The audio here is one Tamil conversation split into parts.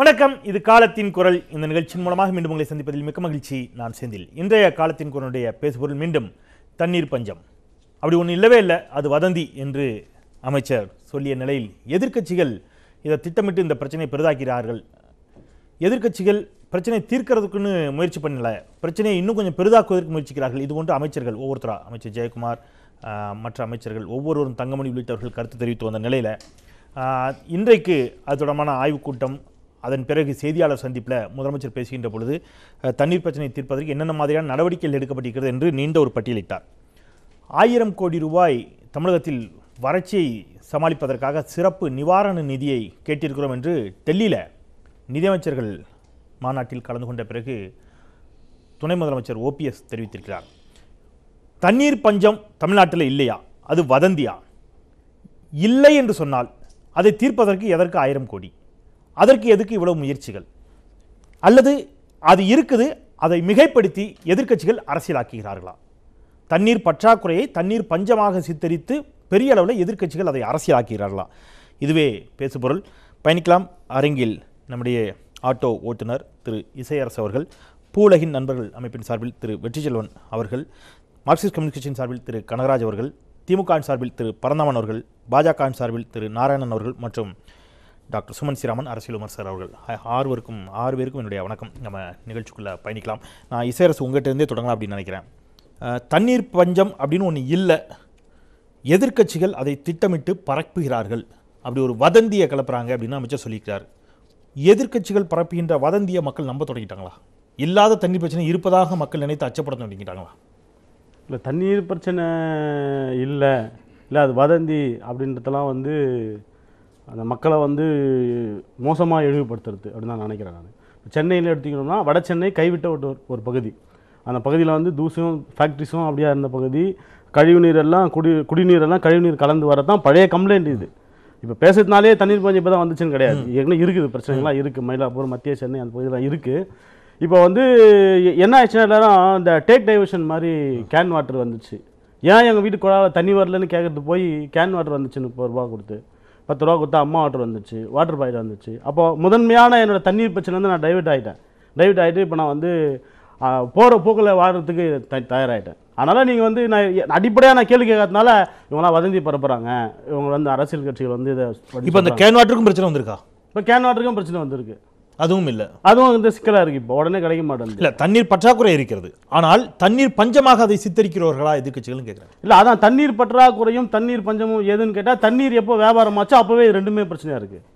வணக்கம். இது காலத்தின் குரல். இந்த நிகழ்ச்சியின் மூலமாக மீண்டும் உங்களை சந்திப்பதில் மிக்க மகிழ்ச்சி. நான் செந்தில். இன்றைய காலத்தின் குரலுடைய பேசுபொருள் மீண்டும் தண்ணீர் பஞ்சம். அப்படி ஒன்று இல்லவே இல்லை. அது வதந்தி என்று அமைச்சர் சொல்லிய நிலையில் எதிர்க்கட்சிகள் இதை திட்டமிட்டு இந்த பிரச்சனையை பெரிதாக்கிறார்கள். எதிர்க்கட்சிகள் பிரச்சனையை தீர்க்கிறதுக்குன்னு முயற்சி பண்ணல. பிரச்சனையை இன்னும் கொஞ்சம் பெரிதாக்குவதற்கு முயற்சிக்கிறார்கள். இது போன்று அமைச்சர்கள் ஒவ்வொருத்தரா? அமைச்சர் ஜெயக்குமார் மற்ற அமைச்சர்கள் ஒவ்வொருவரும் தங்கமணி உள்ளிட்டவர்கள் கருத்து தெரிவித்து வந்த நிலையில் இன்றைக்கு அது தொடர்பான ஆய்வுக்கூட்டம் அதன் பிறகு செய்தியாளர் சந்திப்பில் முதலமைச்சர் பேசுகின்ற பொழுது தண்ணீர் பிரச்சனையை தீர்ப்பதற்கு என்னென்ன மாதிரியான நடவடிக்கைகள் எடுக்கப்பட்டிருக்கிறது என்று நீண்ட ஒரு பட்டியலிட்டார். ஆயிரம் கோடி ரூபாய் தமிழகத்தில் வறட்சியை சமாளிப்பதற்காக சிறப்பு நிவாரண நிதியை கேட்டிருக்கிறோம் என்று டெல்லியில் நிதியமைச்சர்கள் மாநாட்டில் கலந்து கொண்ட பிறகு துணை முதலமைச்சர் ஓபிஎஸ் தெரிவித்திருக்கிறார். தண்ணீர் பஞ்சம் தமிழ்நாட்டில் இல்லையா? அது வதந்தியா? இல்லை என்று சொன்னால் அதை தீர்ப்பதற்கு எதற்கு ஆயிரம் கோடி? அதற்கு எதுக்கு இவ்வளவு முயற்சிகள்? அல்லது அது இருக்குது அதை மிகைப்படுத்தி எதிர்க்கட்சிகள் அரசியலாக்குகிறார்களா? தண்ணீர் பற்றாக்குறையை தண்ணீர் பஞ்சமாக சித்தரித்து பெரிய அளவில் எதிர்க்கட்சிகள் அதை அரசியலாக்குகிறார்களா? இதுவே பேசுபொருள். பயணிக்கலாம். அரங்கில் நம்முடைய ஆட்டோ ஓட்டுநர் திரு இசையரசு அவர்கள் பூலகின் நண்பர்கள் அமைப்பின் சார்பில் திரு வெற்றிச்செல்வன் அவர்கள் மார்க்சிஸ்ட் கம்யூனிஸ்ட் கட்சியின் சார்பில் திரு கனகராஜ் அவர்கள் திமுகவின் சார்பில் திரு பரந்தாமன் அவர்கள் பாஜக சார்பில் திரு நாராயணன் அவர்கள் மற்றும் டாக்டர் சுமன் சிராமன் அரசியல் விமர்சகர் அவர்கள். ஆறு ஆறுவருக்கும் ஆறு பேருக்கும் என்னுடைய வணக்கம். நம்ம நிகழ்ச்சிக்குள்ளே பயணிக்கலாம். நான் இசையரசு உங்கள்கிட்டருந்தே தொடங்கலாம் அப்படின்னு நினைக்கிறேன். தண்ணீர் பஞ்சம் அப்படின்னு ஒன்று இல்லை. எதிர்க்கட்சிகள் அதை திட்டமிட்டு பரப்புகிறார்கள். அப்படி ஒரு வதந்தியை கிளப்புறாங்க அப்படின்னு அமைச்சர் சொல்லியிருக்கிறார். எதிர்க்கட்சிகள் பரப்புகின்ற வதந்தியை மக்கள் நம்ப தொடங்கிட்டாங்களா? இல்லாத தண்ணீர் பிரச்சனை இருப்பதாக மக்கள் நினைத்து அச்சப்பட தொடங்கிட்டாங்களா? இல்லை தண்ணீர் பிரச்சனை இல்லை. இல்லை அது வதந்தி அப்படின்றதெல்லாம் வந்து அந்த மக்களை வந்து மோசமாக இழிவுபடுத்துறது அப்படின்னு தான் நினைக்கிறேன் நான். சென்னையில் எடுத்துக்கணும்னா வட சென்னை கைவிட்ட ஒரு ஒரு பகுதி. அந்த பகுதியில் வந்து தூசும் ஃபேக்ட்ரிஸும் அப்படியே இருந்த பகுதி கழிவுநீர் எல்லாம் குடி குடிநீரெல்லாம் கழிவுநீர் கலந்து வரதான் பழைய கம்ப்ளைண்ட் இது. இப்போ பேசுறதுனாலே தண்ணீர் பஞ்சம் இப்போ தான் வந்துச்சுன்னு கிடையாது. ஏற்கனவே இருக்குது பிரச்சனைகள்லாம் இருக்குது மயிலாப்பூர் மத்திய சென்னை அந்த பகுதியெலாம் இருக்குது இப்போ வந்து என்ன ஆச்சுன்னா எல்லாரும் இந்த டேக் டைவர்ஷன் மாதிரி கேன் வாட்டர் வந்துச்சு. ஏன் எங்கள் வீட்டு குழாவில் தண்ணி வரலன்னு கேட்கறது போய் கேன் வாட்டர் வந்துச்சு முப்பது ரூபா கொடுத்து. பத்து ரூபா கொடுத்தா அம்மா வாட்டர் வந்துச்சு வாட்டர் பாக்கெட் வந்துச்சு. அப்போ முதன்மையான என்னோட தண்ணீர் பிரச்சனை வந்து நான் டைவர்ட் ஆகிட்டேன் டைவர்ட் ஆகிட்டு இப்போ நான் வந்து போகிற போக்கில் வாடுறதுக்கு த தயாராகிட்டேன் அதனால் நீங்கள் வந்து நான் அடிப்படையாக நான் கேள்வி கேட்கறதுனால இவங்களாம் வதந்தி பரப்புகிறாங்க இவங்க வந்து அரசியல் கட்சிகள் வந்து இதை இப்போ அந்த கேன் வாட்டருக்கும் பிரச்சனை வந்திருக்கா? இப்போ கேன் வாட்டருக்கும் பிரச்சனை வந்திருக்கு. அதுவும் இல்லை. அதுவும் இந்த சிக்கலாக இருக்குது இப்போ. உடனே கிடைக்க மாட்டேங்குது. இல்லை தண்ணீர் பற்றாக்குறை இருக்கிறது. ஆனால் தண்ணீர் பஞ்சமாக அதை சித்தரிக்கிறவர்களா எதிர்க்கட்சிகளும் கேட்குறாங்க இல்லை அதான் தண்ணீர் பற்றாக்குறையும் தண்ணீர் பஞ்சமும் எதுன்னு கேட்டால் தண்ணீர் எப்போ வியாபாரமாச்சோ அப்போவே இது ரெண்டுமே பிரச்சனையாக இருக்குது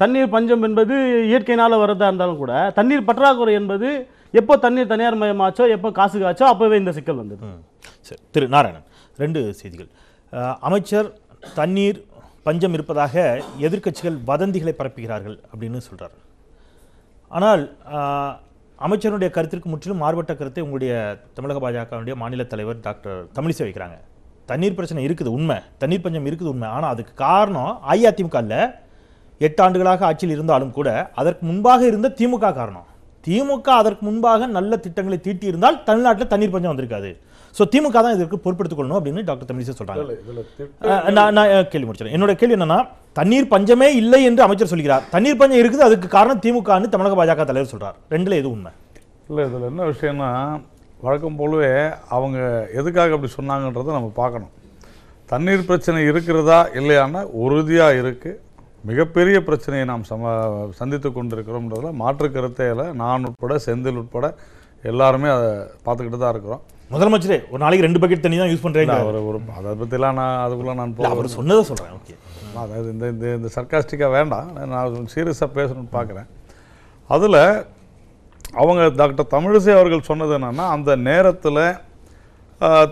தண்ணீர் பஞ்சம் என்பது இயற்கையினால் வரதா இருந்தாலும் கூட தண்ணீர் பற்றாக்குறை என்பது எப்போ தண்ணீர் தனியார் மயமாச்சோ எப்போ காசு காச்சோ அப்போவே இந்த சிக்கல் வந்தது. சரி. திரு நாராயணன் ரெண்டு செய்திகள். அமைச்சர் தண்ணீர் பஞ்சம் இருப்பதாக எதிர்க்கட்சிகள் வதந்திகளை பரப்புகிறார்கள் அப்படின்னு சொல்றார். ஆனால் அமைச்சருடைய கருத்திற்கு முற்றிலும் மாறுபட்ட கருத்தை உங்களுடைய தமிழக பாஜகவுடைய மாநில தலைவர் டாக்டர் தமிழிசை வைக்கிறாங்க. தண்ணீர் பிரச்சனை இருக்குது உண்மை. தண்ணீர் பஞ்சம் இருக்குது உண்மை. ஆனால் அதுக்கு காரணம் அஇஅதிமுக இல்லை எட்டு ஆண்டுகளாக ஆட்சியில் இருந்தாலும் கூட அதற்கு முன்பாக இருந்த திமுக காரணம். திமுக அதற்கு முன்பாக நல்ல திட்டங்களை தீட்டி இருந்தால் தமிழ்நாட்டில் தண்ணீர் பஞ்சம் வந்திருக்காது. ஸோ திமுக தான் இதற்கு பொறுப்பெடுத்துக் கொள்ளணும் அப்படின்னு டாக்டர் தமிழிசை சொல்றாங்க. அஹ், நான் நான் கேள்வி முடிச்சிடறேன். என்னோட கேள்வி என்னன்னா தண்ணீர் பஞ்சமே இல்லை என்று அமைச்சர் சொல்கிறார். தண்ணீர் பஞ்சம் இருக்குது அதுக்கு காரணம் திமுகன்னு தமிழக பாஜக தலைவர் சொல்றார். ரெண்டுல எது உண்மை? இல்லை இதில் என்ன விஷயம்னா வழக்கம் போலவே அவங்க எதுக்காக அப்படி சொன்னாங்கன்றதை நம்ம பார்க்கணும். தண்ணீர் பிரச்சனை இருக்கிறதா இல்லையான்னா உறுதியாக இருக்குது மிகப்பெரிய பிரச்சனையை நாம் சம சந்தித்து கொண்டிருக்கிறோம்ன்றதுல மாற்று கருத்தே இல்லை. நான் உட்பட செந்தில் உட்பட எல்லாருமே அதை பார்த்துக்கிட்டு தான் இருக்கிறோம். முதலமைச்சரே ஒரு நாளைக்கு ரெண்டு பக்கெட் தண்ணி தான் யூஸ் பண்றீங்க. இல்லை அவர் ஒரு அதை பற்றிலாம் நான் அதுக்குள்ளே நான் அவர் சொன்னதை சொல்றேன் ஓகே அதாவது இந்த இந்த இந்த சர்க்காஸ்டிக்காக வேண்டாம். நான் சீரியஸாக பேசணும்னு பார்க்குறேன் அதில் அவங்க டாக்டர் தமிழிசை அவர்கள் சொன்னது என்னென்னா அந்த நேரத்தில்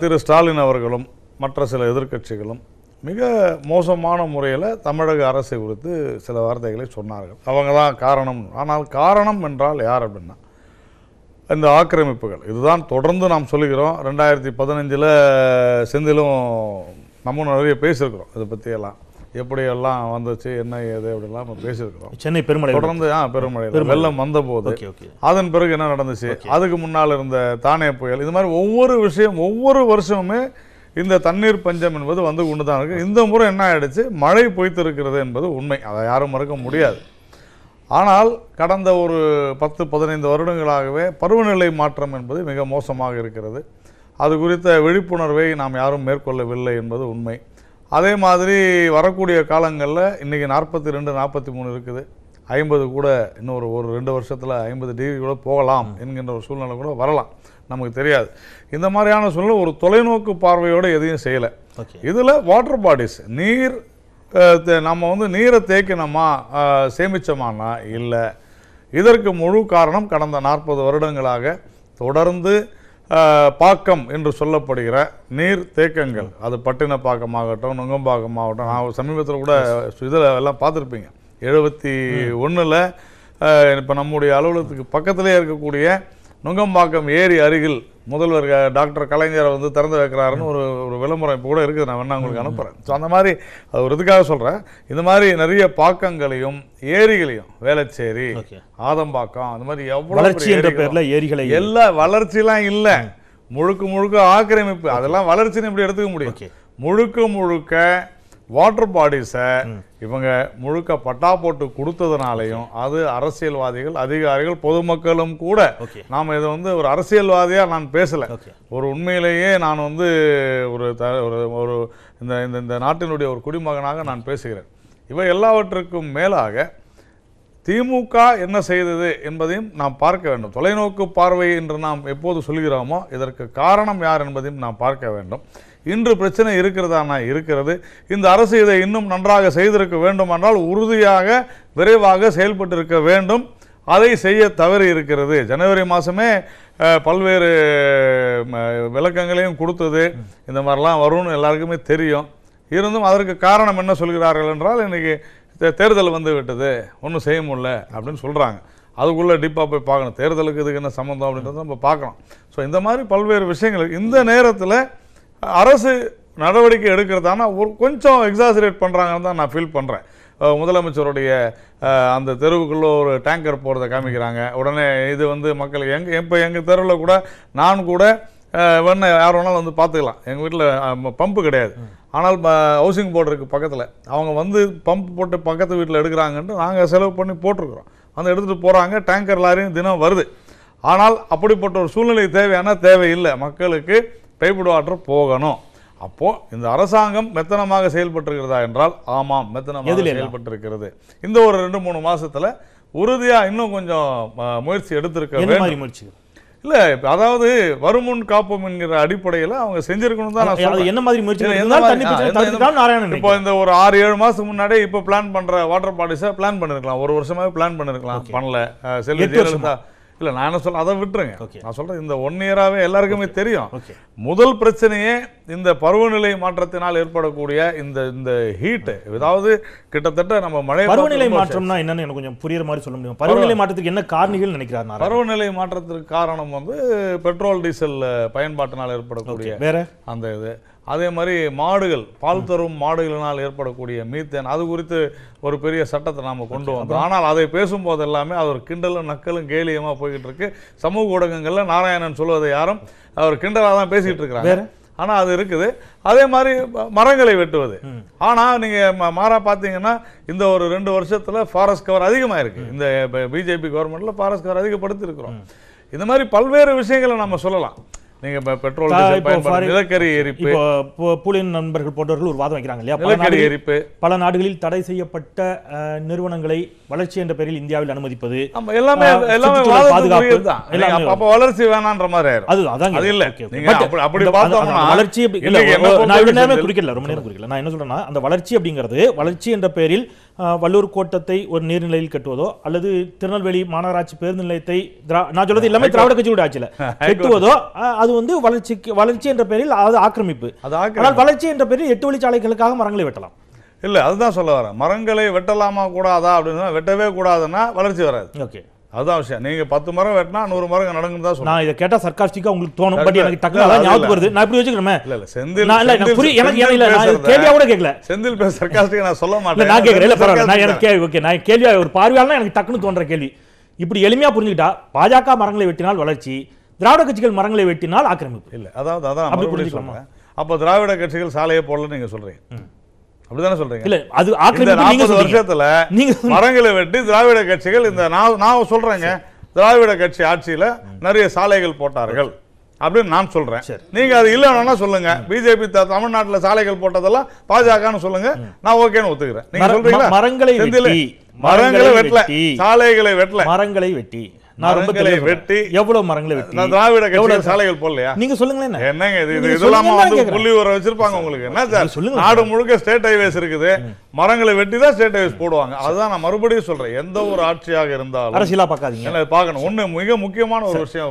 திரு ஸ்டாலின் அவர்களும் மற்ற சில எதிர்க்கட்சிகளும் மிக மோசமான முறையில் தமிழக அரசை குறித்து சில வார்த்தைகளை சொன்னார்கள். அவங்க தான் காரணம். ஆனால் காரணம் என்றால் யார் அப்படின்னா இந்த ஆக்கிரமிப்புகள். இதுதான் தொடர்ந்து நாம் சொல்லுகிறோம். ரெண்டாயிரத்தி பதினஞ்சில் செந்திலும் நம்ம நிறைய பேசியிருக்கிறோம் இதை பற்றி எல்லாம் எப்படி எல்லாம் வந்துச்சு என்ன ஏது அப்படிலாம் நம்ம பேசியிருக்கிறோம். சென்னை பெருமழை தொடர்ந்து ஆ பெருமழை வெள்ளம் வந்தபோது அதன் பிறகு என்ன நடந்துச்சு? அதுக்கு முன்னால் இருந்த தானே புயல். இது மாதிரி ஒவ்வொரு விஷயம் ஒவ்வொரு வருஷமுமே இந்த தண்ணீர் பஞ்சம் என்பது வந்து கொண்டு தான் இருக்கு. இந்த முறை என்ன ஆயிடுச்சு? மழை பொய்த்திருக்கிறது என்பது உண்மை. அதை யாரும் மறுக்க முடியாது. ஆனால் கடந்த ஒரு பத்து பதினைந்து வருடங்களாகவே பருவநிலை மாற்றம் என்பது மிக மோசமாக இருக்கிறது. அது குறித்த விழிப்புணர்வை நாம் யாரும் மேற்கொள்ளவில்லை என்பது உண்மை. அதே மாதிரி வரக்கூடிய காலங்களில் இன்றைக்கி நாற்பத்தி ரெண்டு நாற்பத்தி மூணு இருக்குது. ஐம்பது கூட இன்னொரு ஒரு ரெண்டு வருஷத்தில் ஐம்பது டிகிரி கூட போகலாம் என்கின்ற ஒரு சூழ்நிலை கூட வரலாம். நமக்கு தெரியாது. இந்த மாதிரியான சூழ்நிலை ஒரு தொலைநோக்கு பார்வையோடு எதையும் செய்யலை. இதில் வாட்டர் பாடிஸ் நீர் நம்ம வந்து நீரை தேக்கினோமா? சேமிச்சோமான்னா இல்லை. இதற்கு முழு காரணம் கடந்த நாற்பது வருடங்களாக தொடர்ந்து பாக்கம் என்று சொல்லப்படுகிற நீர் தேக்கங்கள். அது பட்டினப்பாக்கமாகட்டும் நுங்கம்பாக்கமாகட்டும் நான் சமீபத்தில் கூட இதில் எல்லாம் பார்த்துருப்பீங்க. எழுபத்தி ஒன்றில் இப்போ நம்முடைய அலுவலகத்துக்கு பக்கத்திலே இருக்கக்கூடிய நுங்கம்பாக்கம் ஏரி அருகில் முதல்வர் டாக்டர் கலைஞரை வந்து திறந்து வைக்கிறாருன்னு ஒரு ஒரு விளம்பரம் இப்போ கூட இருக்குது. நான் வேணா உங்களுக்கு அனுப்புகிறேன் ஸோ அந்த மாதிரி அது ஒரு இதுக்காக சொல்கிறேன் இந்த மாதிரி நிறைய பாக்கங்களையும் ஏரிகளையும் வேளச்சேரி ஆதம்பாக்கம் அந்த மாதிரி எவ்வளோ ஏரிகளை எல்லா வளர்ச்சிலாம் இல்ல. முழுக்க முழுக்க ஆக்கிரமிப்பு. அதெல்லாம் வளர்ச்சின்னு எப்படி எடுத்துக்க முடியும்? முழுக்க முழுக்க வாட்டர் பாடிஸை இவங்க முழுக்க பட்டா போட்டு கொடுத்ததுனாலையும் அது அரசியல்வாதிகள் அதிகாரிகள் பொதுமக்களும் கூட நாம் இதை வந்து ஒரு அரசியல்வாதியா நான் பேசல. ஒரு உண்மையிலேயே நான் வந்து ஒரு த ஒரு ஒரு இந்த இந்த இந்த நாட்டினுடைய ஒரு குடிமகனாக நான் பேசுகிறேன். இவை எல்லாவற்றுக்கும் மேலாக திமுக என்ன செய்தது என்பதையும் நாம் பார்க்க வேண்டும். தொலைநோக்கு பார்வை என்று நாம் எப்போது சொல்கிறோமோ இதற்கு காரணம் யார் என்பதையும் நாம் பார்க்க வேண்டும். இன்று பிரச்சனை இருக்கிறதானா இருக்கிறது. இந்த அரசு இதை இன்னும் நன்றாக செய்திருக்க வேண்டுமானால் உறுதியாக விரைவாக செயல்பட்டிருக்க வேண்டும். அதை செய்ய தவறி இருக்கிறது. ஜனவரி மாதமே பல்வேறு விளக்கங்களையும் கொடுத்தது. இந்த மாதிரிலாம் வரும்னு எல்லாருக்குமே தெரியும். இருந்தும் அதற்கு காரணம் என்ன சொல்கிறார்கள் என்றால் இன்றைக்கி தேர்தல் வந்து விட்டது. ஒன்றும் செய்ய முடியல அப்படின்னு சொல்கிறாங்க அதுக்குள்ளே டீப்பாக போய் பார்க்கணும். தேர்தலுக்கு இதுக்கு என்ன சம்மந்தம் அப்படின்றத நம்ம பார்க்கணும். ஸோ இந்த மாதிரி பல்வேறு விஷயங்கள். இந்த நேரத்தில் அரசு நடவடிக்கை எடுக்கிறதானா ஒரு கொஞ்சம் எக்ஸாசரேட் பண்ணுறாங்கன்னு தான் நான் ஃபீல் பண்ணுறேன் முதலமைச்சருடைய அந்த தெருவுக்குள்ளே ஒரு டேங்கர் போகிறத காமிக்கிறாங்க. உடனே இது வந்து மக்கள் எங்கள் இப்போ எங்கள் தெருவில் கூட நான் கூட அஹ், வேணா யார் வேணாலும் வந்து பார்த்துக்கலாம். எங்கள் வீட்டில் பம்பு கிடையாது. ஆனால் ஹவுசிங் போர்டு இருக்குது பக்கத்தில். அவங்க வந்து பம்ப் போட்டு பக்கத்து வீட்டில் எடுக்கிறாங்கன்ட்டு நாங்கள் செலவு பண்ணி போட்டிருக்கிறோம். அந்த எடுத்துகிட்டு போகிறாங்க டேங்கர் லாரியும் தினம் வருது. ஆனால் அப்படிப்பட்ட ஒரு சூழ்நிலை தேவையான தேவையில்லை. மக்களுக்கு பைப்டு வாட்டர் போகணும். அப்போ இந்த அரசாங்கம் மெத்தனமாக செயல்பட்டிருக்கிறதா என்றால் ஆமாம் மெத்தனமாக? செயல்பட்டிருக்கிறது. இந்த ஒரு ரெண்டு மூணு மாசத்துல உறுதியா இன்னும் கொஞ்சம் முயற்சி எடுத்திருக்க முயற்சிகள்? இல்ல அதாவது வருமுன் காப்போம் என்கிற அடிப்படையில அவங்க செஞ்சிருக்கணும் தான் நான் அது சொல்றேன். என்ன மாதிரி நாராயணன் இப்போ இந்த ஒரு ஆறு ஏழு மாசத்துக்கு முன்னாடி இப்போ பிளான் பண்ற வாட்டர் பாடிஸை பிளான் பண்ணிருக்கலாம். ஒரு வருஷமாவே பிளான் பண்ணிருக்கலாம். பண்ணல. செல்வி ஜெயலலிதா இல்ல நான் என்ன சொல்ல அதை விட்டுருங்க. நான் சொல்றேன் இந்த ஒன் இயராவே எல்லாருக்குமே தெரியும். முதல் பிரச்சனையே இந்த பருவநிலை மாற்றத்தினால் ஏற்படக்கூடிய இந்த இந்த ஹீட் அதாவது கிட்டத்தட்ட நம்ம மழை பருவநிலை மாற்றம்னா என்னன்னு எனக்கு கொஞ்சம் புரியுற மாதிரி சொல்ல முடியும்? பருவநிலை மாற்றத்துக்கு என்ன காரணிகள் நினைக்கிறார் பருவநிலை மாற்றத்திற்கு காரணம் வந்து பெட்ரோல் டீசல் பயன்பாட்டினால் ஏற்படக்கூடிய வேற? அந்த இது. அதே மாதிரி மாடுகள் பால் தரும் மாடுகளினால் ஏற்படக்கூடிய மீத்தேன் அது குறித்து ஒரு பெரிய சட்டத்தை நாம கொண்டு வந்தோம். ஆனால் அதை பேசும்போது எல்லாமே அது ஒரு கிண்டலும் நக்கலும் கேலியமா போய்கிட்டு இருக்கு. சமூக ஊடகங்கள்ல நாராயணன் சொல்வதை யாரும் அவர் கிண்டலா தான் பேசிட்டு இருக்கிறாங்க. வேற? ஆனா அது இருக்குது. அதே மாதிரி மரங்களை வெட்டுவது. ஆனா நீங்க ம- மாறா பாத்தீங்கன்னா இந்த ஒரு ரெண்டு வருஷத்துல ஃபாரஸ்ட் கவர் அதிகமா இருக்கு இந்த பிஜேபி கவர்மெண்ட்ல ஃபாரஸ்ட் கவர் அதிகப்படுத்தி இருக்கிறோம் இந்த மாதிரி பல்வேறு விஷயங்களை நம்ம சொல்லலாம். நீங்க இப்ப பெட்ரோல் நிலக்கரி எரிப்பு. இப்போ பூலின் நண்பர்கள் போன்றவர்கள் ஒரு வாதம் வைக்கிறாங்க இல்லையா? பல நிலக்கரி நாடுகளில் எரிப்பு. பல நாடுகளில் தடை செய்யப்பட்ட நிறுவனங்களை வளர்ச்சி என்ற பெயரில் இந்தியாவில் அனுமதிப்பது எல்லாமே எல்லாமே பாதுகாப்பு, தான் அப்ப- வளர்ச்சி வேணான்ற மாதிரி ஆயிரும். அது அதாங்க. அது இல்ல. அப்படி- பார்த்தோம்னா, வளர்ச்சி நான் நேரமே குறிக்கல ரொம்ப நேரம் குறிக்கல. நான் என்ன சொல்றேன்னா அந்த வளர்ச்சி அப்படிங்கிறது வளர்ச்சி என்ற பெயரில் வள்ளூர் கோட்டத்தை ஒரு நீர்நிலையில் கட்டுவதோ அல்லது திருநெல்வேலி மாநகராட்சி பேருந்து நிலையத்தை நான் சொல்றது எல்லாமே திராவிட கட்சியோட ஆட்சியில கட்டுவதோ அது வந்து வளர்ச்சிக்கு வளர்ச்சி என்ற பெயரில் அது ஆக்கிரமிப்பு. அது ஆக்கிரமிப்பு. ஆனால் வளர்ச்சி என்ற பெயரில் எட்டு வழிச்சாலைகளுக்காக மரங்களை வெட்டலாம். இல்ல அதுதான் சொல்ல வரேன். மரங்களை வெட்டலாமா கூடாதா அப்படின்னா வெட்டவே கூடாதுன்னா வளர்ச்சி வராது. ஓகே. அதுதான் விஷயம். நீங்க பத்து மரம் வெட்டினா நூறு மரம் நடங்குன்னு தான் நான் இதை கேட்டா சர்க்காஸ்டிக்கா உங்களுக்கு தோணும். பட் எனக்கு டக்குனு அதான் அது ஞாபகம். வருது. நான் இப்படி வச்சுக்கிறேன் இல்ல இல்ல செந்தில் நான் இல்ல எனக்கு புரிய எனக்கு இல்ல நான் கேள்வியா கூட கேட்கல. செந்தில் பேச சர்க்காஸ்டிக் நான் சொல்ல மாட்டேன். நான் கேட்கறேன். இல்ல பரவாயில்ல. நான் எனக்கு கே- ஓகே நான் கேள்வியா ஒரு பார்வையாளனா எனக்கு டக்குனு தோன்ற கேள்வி. இப்படி எளிமையா புரிஞ்சுக்கிட்டா பாஜக மரங்களை வெட்டினால் வளர்ச்சி திராவிட கட்சிகள் மரங்களை வெட்டினால் ஆக்கிரமிப்பு. இல்ல அதாவது அதான் அப்படி புரிஞ்சுக்கலாமா? சொல்றேன். அப்ப திராவிட கட்சிகள் சாலையை போடலன்னு நீங்க சொல்றீங்க. அப்படிதானே சொல்றீங்க? இல்ல அது ஆக்கிரமிப்பு நீங்க வருஷத்துல நீங்க மரங்களை வெட்டி திராவிட கட்சிகள் இந்த நான் நான் சொல்றேங்க. திராவிட கட்சி ஆட்சியில நிறைய சாலைகள் போட்டார்கள் அப்படின்னு நான் சொல்றேன். நீங்க அது இல்லைன்னா சொல்லுங்க. பிஜேபி தமிழ்நாட்டுல சாலைகள் போட்டதெல்லாம் பாஜகன்னு சொல்லுங்க. நான் ஓகேன்னு ஒத்துக்கிறேன். நீங்க சொல்றீங்களா? மரங்களை மரங்களை வெட்டல. வெட்டி. சாலைகளை வெட்டல. மரங்களை வெட்டி. நான் ரொம்ப. வெட்டி எவ்வளவு மரங்களை வெட்டி? திராவிட கட்சிகள் சாலைகள் போடலையா? நீங்க சொல்லுங்களேன் என்ன? என்னங்க இது? இது இதெல்லாம் வந்து. புள்ளி உரம் வச்சிருப்பாங்க உங்களுக்கு. என்ன சார்? சொல்லுங்க. நாடு முழுக்க ஸ்டேட் ஹைவேஸ் இருக்குது. மரங்களை வெட்டி தான் ஸ்டேட் ஹைவேஸ் போடுவாங்க. அதுதான் நான் மறுபடியும் சொல்றேன். எந்த ஒரு ஆட்சியாக இருந்தாலும் அரசியலா பார்க்காதீங்க. என்ன பார்க்கணும். ஒண்ணு மிக முக்கியமான ஒரு விஷயம்.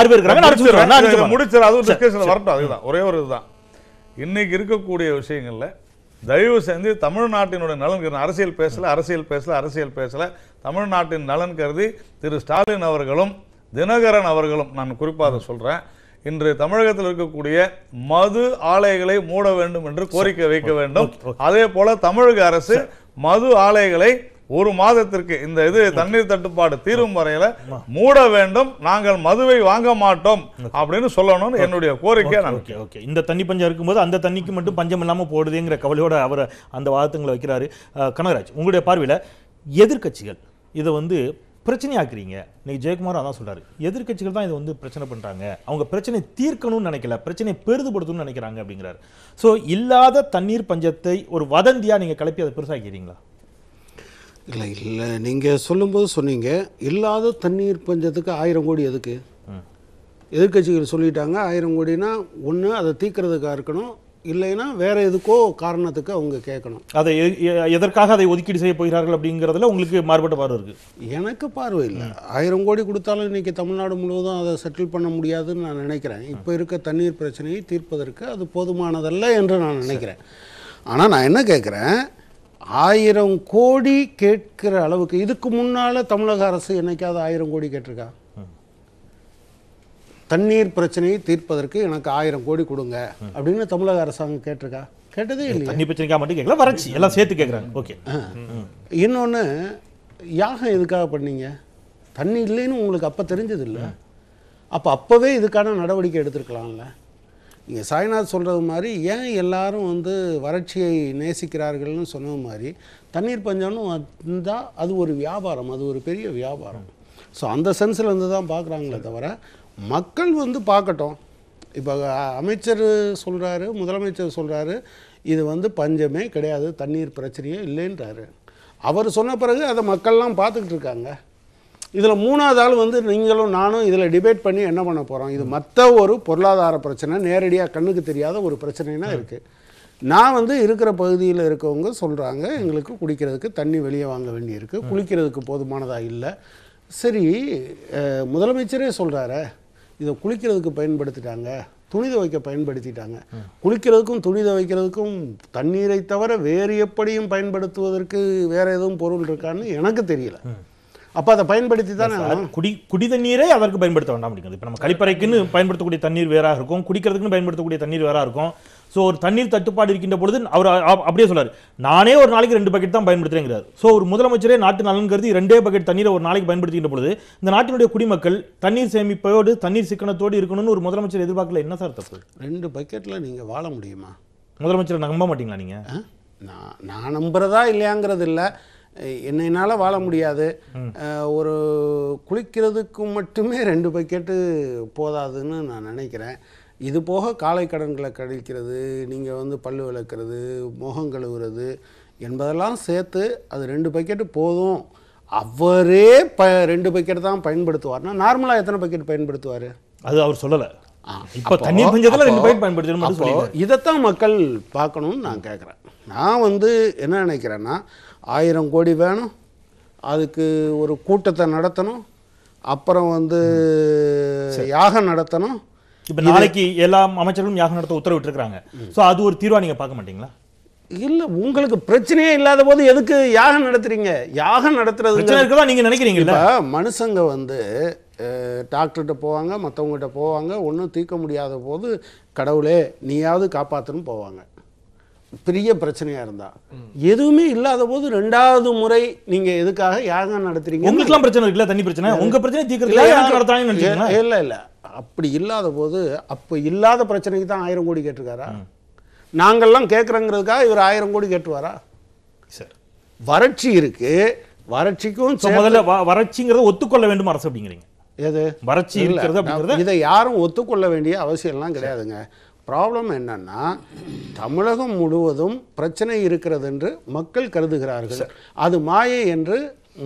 ஆறு பேர் இருக்காங்க. முடிச்சிரு அதுவும் டிஸ்கஷன் வரட்டும். அதுதான். ஒரே ஒரு இதுதான். இன்னைக்கு இருக்கக்கூடிய விஷயங்கள்ல தயவு செஞ்சு தமிழ்நாட்டினுடைய நலன் அரசியல் பேசல அரசியல் பேசல அரசியல் பேசல. தமிழ்நாட்டின் நலன் கருதி திரு ஸ்டாலின் அவர்களும் தினகரன் அவர்களும் நான் குறிப்பாக அதை சொல்கிறேன் இன்று தமிழகத்தில் இருக்கக்கூடிய மது ஆலைகளை மூட வேண்டும் என்று கோரிக்கை வைக்க வேண்டும். அதே போல தமிழக அரசு மது ஆலைகளை ஒரு மாதத்திற்கு இந்த இது தண்ணீர் தட்டுப்பாடு தீரும் வரையில மூட வேண்டும். நாங்கள் மதுவை வாங்க மாட்டோம் அப்படின்னு சொல்லணும்னு என்னுடைய கோரிக்கை நான் ஓகே ஓகே இந்த தண்ணி பஞ்சம் இருக்கும்போது அந்த தண்ணிக்கு மட்டும் பஞ்சம் இல்லாம போடுதுங்கிற கவலையோட அவர் அந்த வாதத்துங்களை வைக்கிறாரு. கனகராஜ் உங்களுடைய பார்வையில எதிர்க்கட்சிகள் இதை வந்து பிரச்சனையாக்குறீங்க. இன்னைக்கு ஜெயக்குமார் அதான் சொல்றாரு. எதிர்க்கட்சிகள் தான் இதை வந்து பிரச்சனை பண்றாங்க. அவங்க பிரச்சனை தீர்க்கணும்னு நினைக்கல. பிரச்சனையை பெரிதுபடுத்தணும்னு நினைக்கிறாங்க அப்படிங்கிறாரு. ஸோ இல்லாத தண்ணீர் பஞ்சத்தை ஒரு வதந்தியா நீங்க கிளப்பி அதை பெருசாக்கிறீங்களா இல்லை இல்லை. நீங்கள் சொல்லும்போது சொன்னீங்க. இல்லாத தண்ணீர் பஞ்சத்துக்கு ஆயிரம் கோடி எதுக்கு? எதிர்க்கட்சிகள் சொல்லிட்டாங்க. ஆயிரம் கோடினா ஒன்று அதை தீர்க்கறதுக்காக இருக்கணும். இல்லைன்னா வேற எதுக்கோ காரணத்துக்கு அவங்க கேட்கணும். அதை எதற்காக அதை ஒதுக்கீடு செய்ய போகிறார்கள் அப்படிங்கிறதுல உங்களுக்கு மாறுபட்ட பார்வை இருக்கு. எனக்கு பார்வை இல்லை. ஆயிரம் கோடி கொடுத்தாலும் இன்னைக்கு தமிழ்நாடு முழுவதும் அதை செட்டில் பண்ண முடியாதுன்னு நான் நினைக்கிறேன். இப்போ இருக்க தண்ணீர் பிரச்சனையை தீர்ப்பதற்கு அது போதுமானதல்ல என்று நான் நினைக்கிறேன். ஆனால் நான் என்ன கேட்குறேன்? ஆயிரம் கோடி கேட்கிற அளவுக்கு இதுக்கு முன்னால் தமிழக அரசு என்னைக்காவது ஆயிரம் கோடி கேட்டிருக்கா? தண்ணீர் பிரச்சனையை தீர்ப்பதற்கு எனக்கு ஆயிரம் கோடி கொடுங்க அப்படின்னு தமிழக அரசாங்கம் கேட்டிருக்கா? கேட்டதே இல்லையா. தண்ணி பிரச்சனைக்காக மட்டும் கேட்கல வறட்சி எல்லாம் சேர்த்து கேட்குறாங்க. ஓகே. இன்னொன்று யாகம் எதுக்காக பண்ணீங்க? தண்ணி இல்லைன்னு உங்களுக்கு அப்போ தெரிஞ்சது இல்லை அப்போ அப்போவே இதுக்கான நடவடிக்கை எடுத்திருக்கலாம்ல. நீங்கள் சாய்நாத் சொல்கிறது மாதிரி ஏன் எல்லாரும் வந்து வறட்சியை நேசிக்கிறார்கள்னு சொன்ன மாதிரி தண்ணீர் பஞ்சம்னு வந்தால் அது ஒரு வியாபாரம் அது ஒரு பெரிய வியாபாரம். ஸோ அந்த சென்ஸில் இருந்து தான் பார்க்குறாங்களே தவிர மக்கள் வந்து பார்க்கட்டும். இப்போ அமைச்சர் சொல்கிறாரு முதலமைச்சர் சொல்கிறாரு இது வந்து பஞ்சமே கிடையாது தண்ணீர் பிரச்சனையே இல்லைன்றாரு. அவர் சொன்ன பிறகு அதை மக்கள்லாம் பார்த்துக்கிட்டு இருக்காங்க. இதில் மூணாவது ஆள் வந்து நீங்களும் நானும் இதில் டிபேட் பண்ணி என்ன பண்ண போகிறோம் இது மற்ற ஒரு பொருளாதார பிரச்சனை நேரடியாக கண்ணுக்கு தெரியாத ஒரு பிரச்சனைனா இருக்குது நான் வந்து இருக்கிற பகுதியில் இருக்கவங்க சொல்கிறாங்க எங்களுக்கு குடிக்கிறதுக்கு தண்ணி வெளியே வாங்க வேண்டியிருக்கு குளிக்கிறதுக்கு போதுமானதாக இல்லை. சரி முதலமைச்சரே சொல்கிறாரே இதை குளிக்கிறதுக்கு பயன்படுத்திட்டாங்க துணி துவைக்க பயன்படுத்திட்டாங்க. குளிக்கிறதுக்கும் துணி துவைக்கிறதுக்கும் தண்ணீரை தவிர வேறு எப்படியும் பயன்படுத்துவதற்கு வேற எதுவும் பொருள் இருக்கான்னு எனக்கு தெரியல. அப்போ அதை பயன்படுத்தி தானே. குடி குடி தண்ணீரை அதற்கு பயன்படுத்த வேண்டாம் அப்படிங்கிறது. இப்போ நம்ம கழிப்பறைக்குன்னு பயன்படுத்தக்கூடிய தண்ணீர் வேறா இருக்கும் குடிக்கிறதுக்குன்னு பயன்படுத்தக்கூடிய தண்ணீர் வேறா இருக்கும். ஸோ ஒரு தண்ணீர் தட்டுப்பாடு இருக்கின்ற பொழுது அவர் அப்படியே சொல்றாரு நானே ஒரு நாளைக்கு ரெண்டு பக்கெட் தான் பயன்படுத்துறேங்கிறார். ஸோ ஒரு முதலமைச்சரே நாட்டு நலன் கருதி ரெண்டே பக்கெட் தண்ணீரை ஒரு நாளைக்கு பயன்படுத்துகின்ற பொழுது இந்த நாட்டினுடைய குடிமக்கள் தண்ணீர் சேமிப்போடு தண்ணீர் சிக்கனத்தோடு இருக்கணும்னு ஒரு முதலமைச்சர் எதிர்பார்க்கல என்ன சார் தப்பு? ரெண்டு பக்கெட்டில் நீங்கள் வாழ முடியுமா? முதலமைச்சரை நம்ப மாட்டீங்களா நீங்க? ஆ? நான் நான் நம்புறதா இல்லையாங்கிறது இல்லை என்னைனால வாழ முடியாது. ஒரு குளிக்கிறதுக்கு மட்டுமே ரெண்டு பக்கெட்டு போதாதுன்னு நான் நினைக்கிறேன். இது போக காலை கடன்களை கழிக்கிறது நீங்கள் வந்து பல்லு விளக்குறது முகம் கழுவுறது என்பதெல்லாம் சேர்த்து அது ரெண்டு பக்கெட்டு போதும். அவரே ப ரெண்டு பக்கெட் தான் பயன்படுத்துவார்னா நார்மலாக எத்தனை பக்கெட் பயன்படுத்துவார்? அது அவர் சொல்லல. இப்போ தண்ணீர் பஞ்சத்துல ரெண்டு பக்கெட் பயன்படுத்தணும். இதைத்தான் மக்கள் பார்க்கணும்னு நான் கேட்குறேன் நான் வந்து என்ன நினைக்கிறேன்னா ஆயிரம் கோடி வேணும். அதுக்கு ஒரு கூட்டத்தை நடத்தணும். அப்புறம் வந்து யாகம் நடத்தணும். இப்போ நாளைக்கு எல்லா அமைச்சர்களும் யாகம் நடத்த உத்தரவிட்டிருக்காங்க ஸோ அது ஒரு தீர்வா நீங்க பார்க்க மாட்டீங்களா? இல்லை உங்களுக்கு பிரச்சனையே இல்லாத போது எதுக்கு யாகம் நடத்துறீங்க? யாகம் நடத்துறது பிரச்சனை இருக்கதா நீங்க நினைக்கிறீங்கல்ல? இப்போ மனுஷங்க வந்து டாக்டர்கிட்ட போவாங்க மற்றவங்ககிட்ட போவாங்க ஒன்றும் தீர்க்க முடியாத போது கடவுளே நீயாவது காப்பாற்றணும் போவாங்க. பெரிய பிரச்சனையாக இருந்தா. எதுவுமே இல்லாத போது ரெண்டாவது முறை நீங்கள் எதுக்காக யாகம் நடத்துறீங்க? உங்களுக்குலாம் பிரச்சனை இருக்குல்ல? தண்ணி பிரச்சனை? உங்க பிரச்சனை இல்ல, தீர்க்கறதுல இல்ல இல்ல அப்படி இல்லாத போது அப்போ இல்லாத பிரச்சனைக்கு தான் ஆயிரம் கோடி கேட்டிருக்காரா? நாங்கள்லாம் கேட்குறோங்கிறதுக்காக இவர் ஆயிரம் கோடி கேட்டுவாரா சரி. வறட்சி இருக்கு. வறட்சிக்கும் முதல்ல வறட்சிங்கிறத ஒத்துக்கொள்ள வேண்டும் அரசு அப்படிங்கிறீங்க. எது? வறட்சி இல்ல, இருக்கிறது அப்படிங்கிறத இதை யாரும் ஒத்துக்கொள்ள வேண்டிய அவசியம்லாம் கிடையாதுங்க. ப்ராப்ளம் என்னன்னா தமிழகம் முழுவதும் பிரச்சனை இருக்கிறது என்று மக்கள் கருதுகிறார்கள். அது மாயை என்று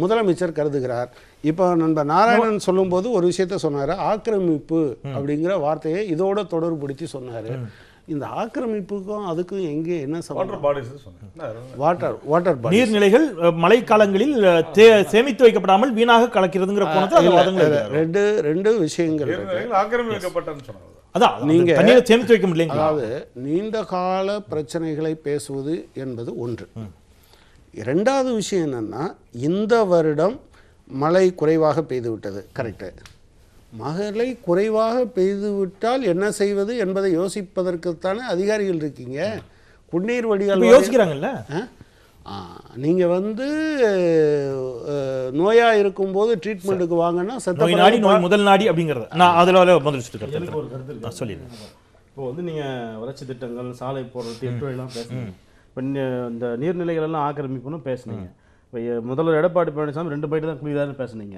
முதலமைச்சர் கருதுகிறார். இப்போ நண்பர் நாராயணன் சொல்லும்போது ஒரு விஷயத்த சொன்னார். ஆக்கிரமிப்பு அப்படிங்கிற வார்த்தையை இதோட தொடர்புபடுத்தி சொன்னார். இந்த ஆக்கிரமிப்புக்கும் அதுக்கும் எங்கே என்ன வாட்டர் வாட்டர் வாட்டர் பாடி நீர்நிலைகள் மழைக்காலங்களில் சேமித்து வைக்கப்படாமல் வீணாக கலக்கிறதுங்கிற. ரெண்டு ரெண்டு விஷயங்கள் ஆக்கிரமிக்கப்பட்டன்னு சொன்னாங்க. அதான் நீங்க தண்ணீரை சேமித்து வைக்க முடியலைங்களா அதாவது நீண்ட கால பிரச்சனைகளை பேசுவது என்பது ஒன்று. இரண்டாவது விஷயம் என்னன்னா இந்த வருடம் மழை குறைவாக பெய்து விட்டது கரெக்டு மழை குறைவாக பெய்து விட்டால் என்ன செய்வது என்பதை யோசிப்பதற்குத்தானே அதிகாரிகள் இருக்கீங்க. குடிநீர் வடிகால் யோசிக்கிறாங்கல்ல? நீங்கள் வந்து அஹ், நோயா இருக்கும்போது ட்ரீட்மெண்ட்டுக்கு வாங்கன்னா செத்த நாடி நோய் முதல் நாடி அப்படிங்கறது. நான் அதுல முதல் எனக்கு ஒரு கருத்து சொல்லிடுறேன். இப்போ வந்து நீங்க வளர்ச்சி திட்டங்கள் சாலை போடுறது எட்டு வழிலாம் பேசுனீங்க. இப்போ இந்த நீர்நிலைகள் எல்லாம் ஆக்கிரமிப்புன்னு பேசுனீங்க. இப்போ முதல்வர் எடப்பாடி பழனிசாமி ரெண்டு பைட்டு தான் குளிதான்னு பேசுனீங்க.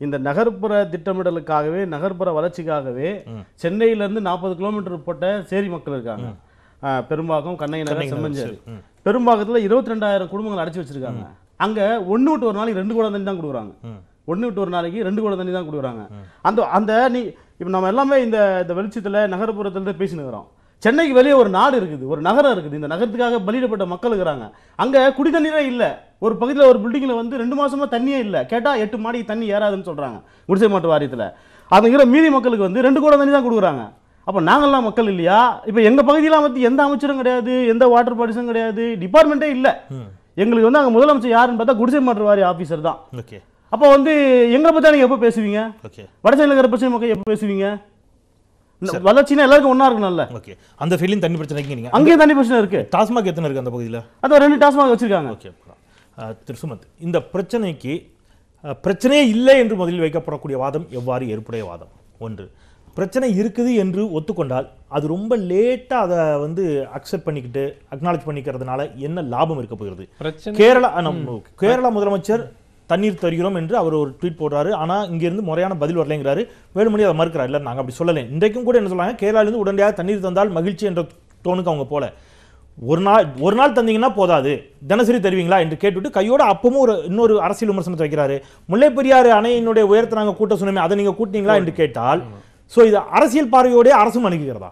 இந்த நகர்ப்புற திட்டமிடலுக்காகவே நகர்ப்புற வளர்ச்சிக்காகவே சென்னையில இருந்து நாற்பது கிலோமீட்டர் போட்ட சேரி மக்கள் இருக்காங்க. பெரும்பாக்கம் கண்ணகி நகர் செம்மஞ்சேரி. பெரும்பாக்கத்துல இருபத்தி ரெண்டாயிரம் குடும்பங்கள் அடைச்சு வச்சிருக்காங்க. அங்க ஒண்ணு விட்டு ஒரு நாளைக்கு ரெண்டு குடம் தண்ணி தான் கொடுக்குறாங்க. ஒண்ணு விட்டு ஒரு நாளைக்கு ரெண்டு குடம் தண்ணி தான் கொடுக்குறாங்க. அந்த அந்த நீ இப்போ நம்ம எல்லாமே இந்த இந்த வெளிச்சத்துல நகர்ப்புறத்துல பேசின்னு இருக்கிறோம். சென்னைக்கு வெளியே ஒரு நாடு இருக்குது ஒரு நகரம் இருக்குது. இந்த நகரத்துக்காக பலியிடப்பட்ட மக்கள் இருக்கிறாங்க. அங்க குடி தண்ணீரே இல்ல. ஒரு பகுதியில் ஒரு பில்டிங்ல வந்து ரெண்டு மாசமா தண்ணியே இல்ல. கேட்டா எட்டு மாடிக்கு தண்ணி ஏறாதுன்னு சொல்றாங்க. குடிசை மாட்டு வாரியத்துல. அது இருக்கிற மீதி மக்களுக்கு வந்து ரெண்டு குடம் தண்ணி தான் கொடுக்குறாங்க. அப்போ நாங்கள்லாம் மக்கள் இல்லையா? இப்போ எங்கள் பகுதியெலாம் வந்து எந்த அமைச்சரும் கிடையாது எந்த வாட்டர் பாடிஸும் கிடையாது டிபார்ட்மெண்ட்டே இல்லை. எங்களுக்கு வந்து அங்கே முதலமைச்சர் யாருன்னு பார்த்தா குடிசை மாற்று வாரிய ஆஃபீஸர் தான். ஓகே. அப்போ வந்து எங்களை பற்றி நீங்கள் எப்போ பேசுவீங்க? ஓகே. வடசையில் இருக்கிற பிரச்சனை மக்கள் எப்போ பேசுவீங்க? வளர்ச்சினா எல்லாருக்கும் ஒன்றா இருக்கணும்ல. ஓகே. அந்த ஃபீலிங் தண்ணி பிரச்சனைக்கு நீங்க? அங்கேயும் தண்ணி பிரச்சனை இருக்கு. டாஸ்மாக் எத்தனை இருக்கு அந்த பகுதியில? அதான் ரெண்டு டாஸ்மாக் வச்சிருக்காங்க. ஓகே. திரு சுமத் இந்த பிரச்சனைக்கு பிரச்சனையே இல்லை என்று முதலில் வைக்கப்படக்கூடிய வாதம் எவ்வாறு ஏற்புடைய வாதம்? ஒன்று பிரச்சனை இருக்குது என்று ஒத்துக்கொண்டால் அது ரொம்ப லேட்டாக அதை வந்து அக்செப்ட் பண்ணிக்கிட்டு அக்னாலேஜ் பண்ணிக்கிறதுனால என்ன லாபம் இருக்க போகிறது? கேரளா கேரளா முதலமைச்சர் தண்ணீர் தருகிறோம் என்று அவர் ஒரு ட்வீட் போடுறாரு. ஆனா இங்கிருந்து முறையான பதில் வரலைங்கிறாரு. வேலுமணி அதை மறுக்கிறார். இல்லை நாங்க அப்படி சொல்லலை. இன்றைக்கும் கூட என்ன சொல்றாங்க? கேரளாவிலிருந்து உடனடியாக தண்ணீர் தந்தால் மகிழ்ச்சி என்ற டோனுக்கு அவங்க போல. ஒரு நாள் ஒரு நாள் தந்தீங்கன்னா போதாது. தினசரி தருவீங்களா என்று கேட்டுவிட்டு கையோட அப்பவும் ஒரு இன்னொரு அரசியல் விமர்சனத்தை வைக்கிறாரு. முல்லை பெரியாறு அணையினுடைய உயரத்தை நாங்க கூட்ட சொன்னோமே அதை நீங்க கூட்டினீங்களா என்று கேட்டால் சோ இது அரசியல் பார்வையோடே அரசும் அணுகுகிறதா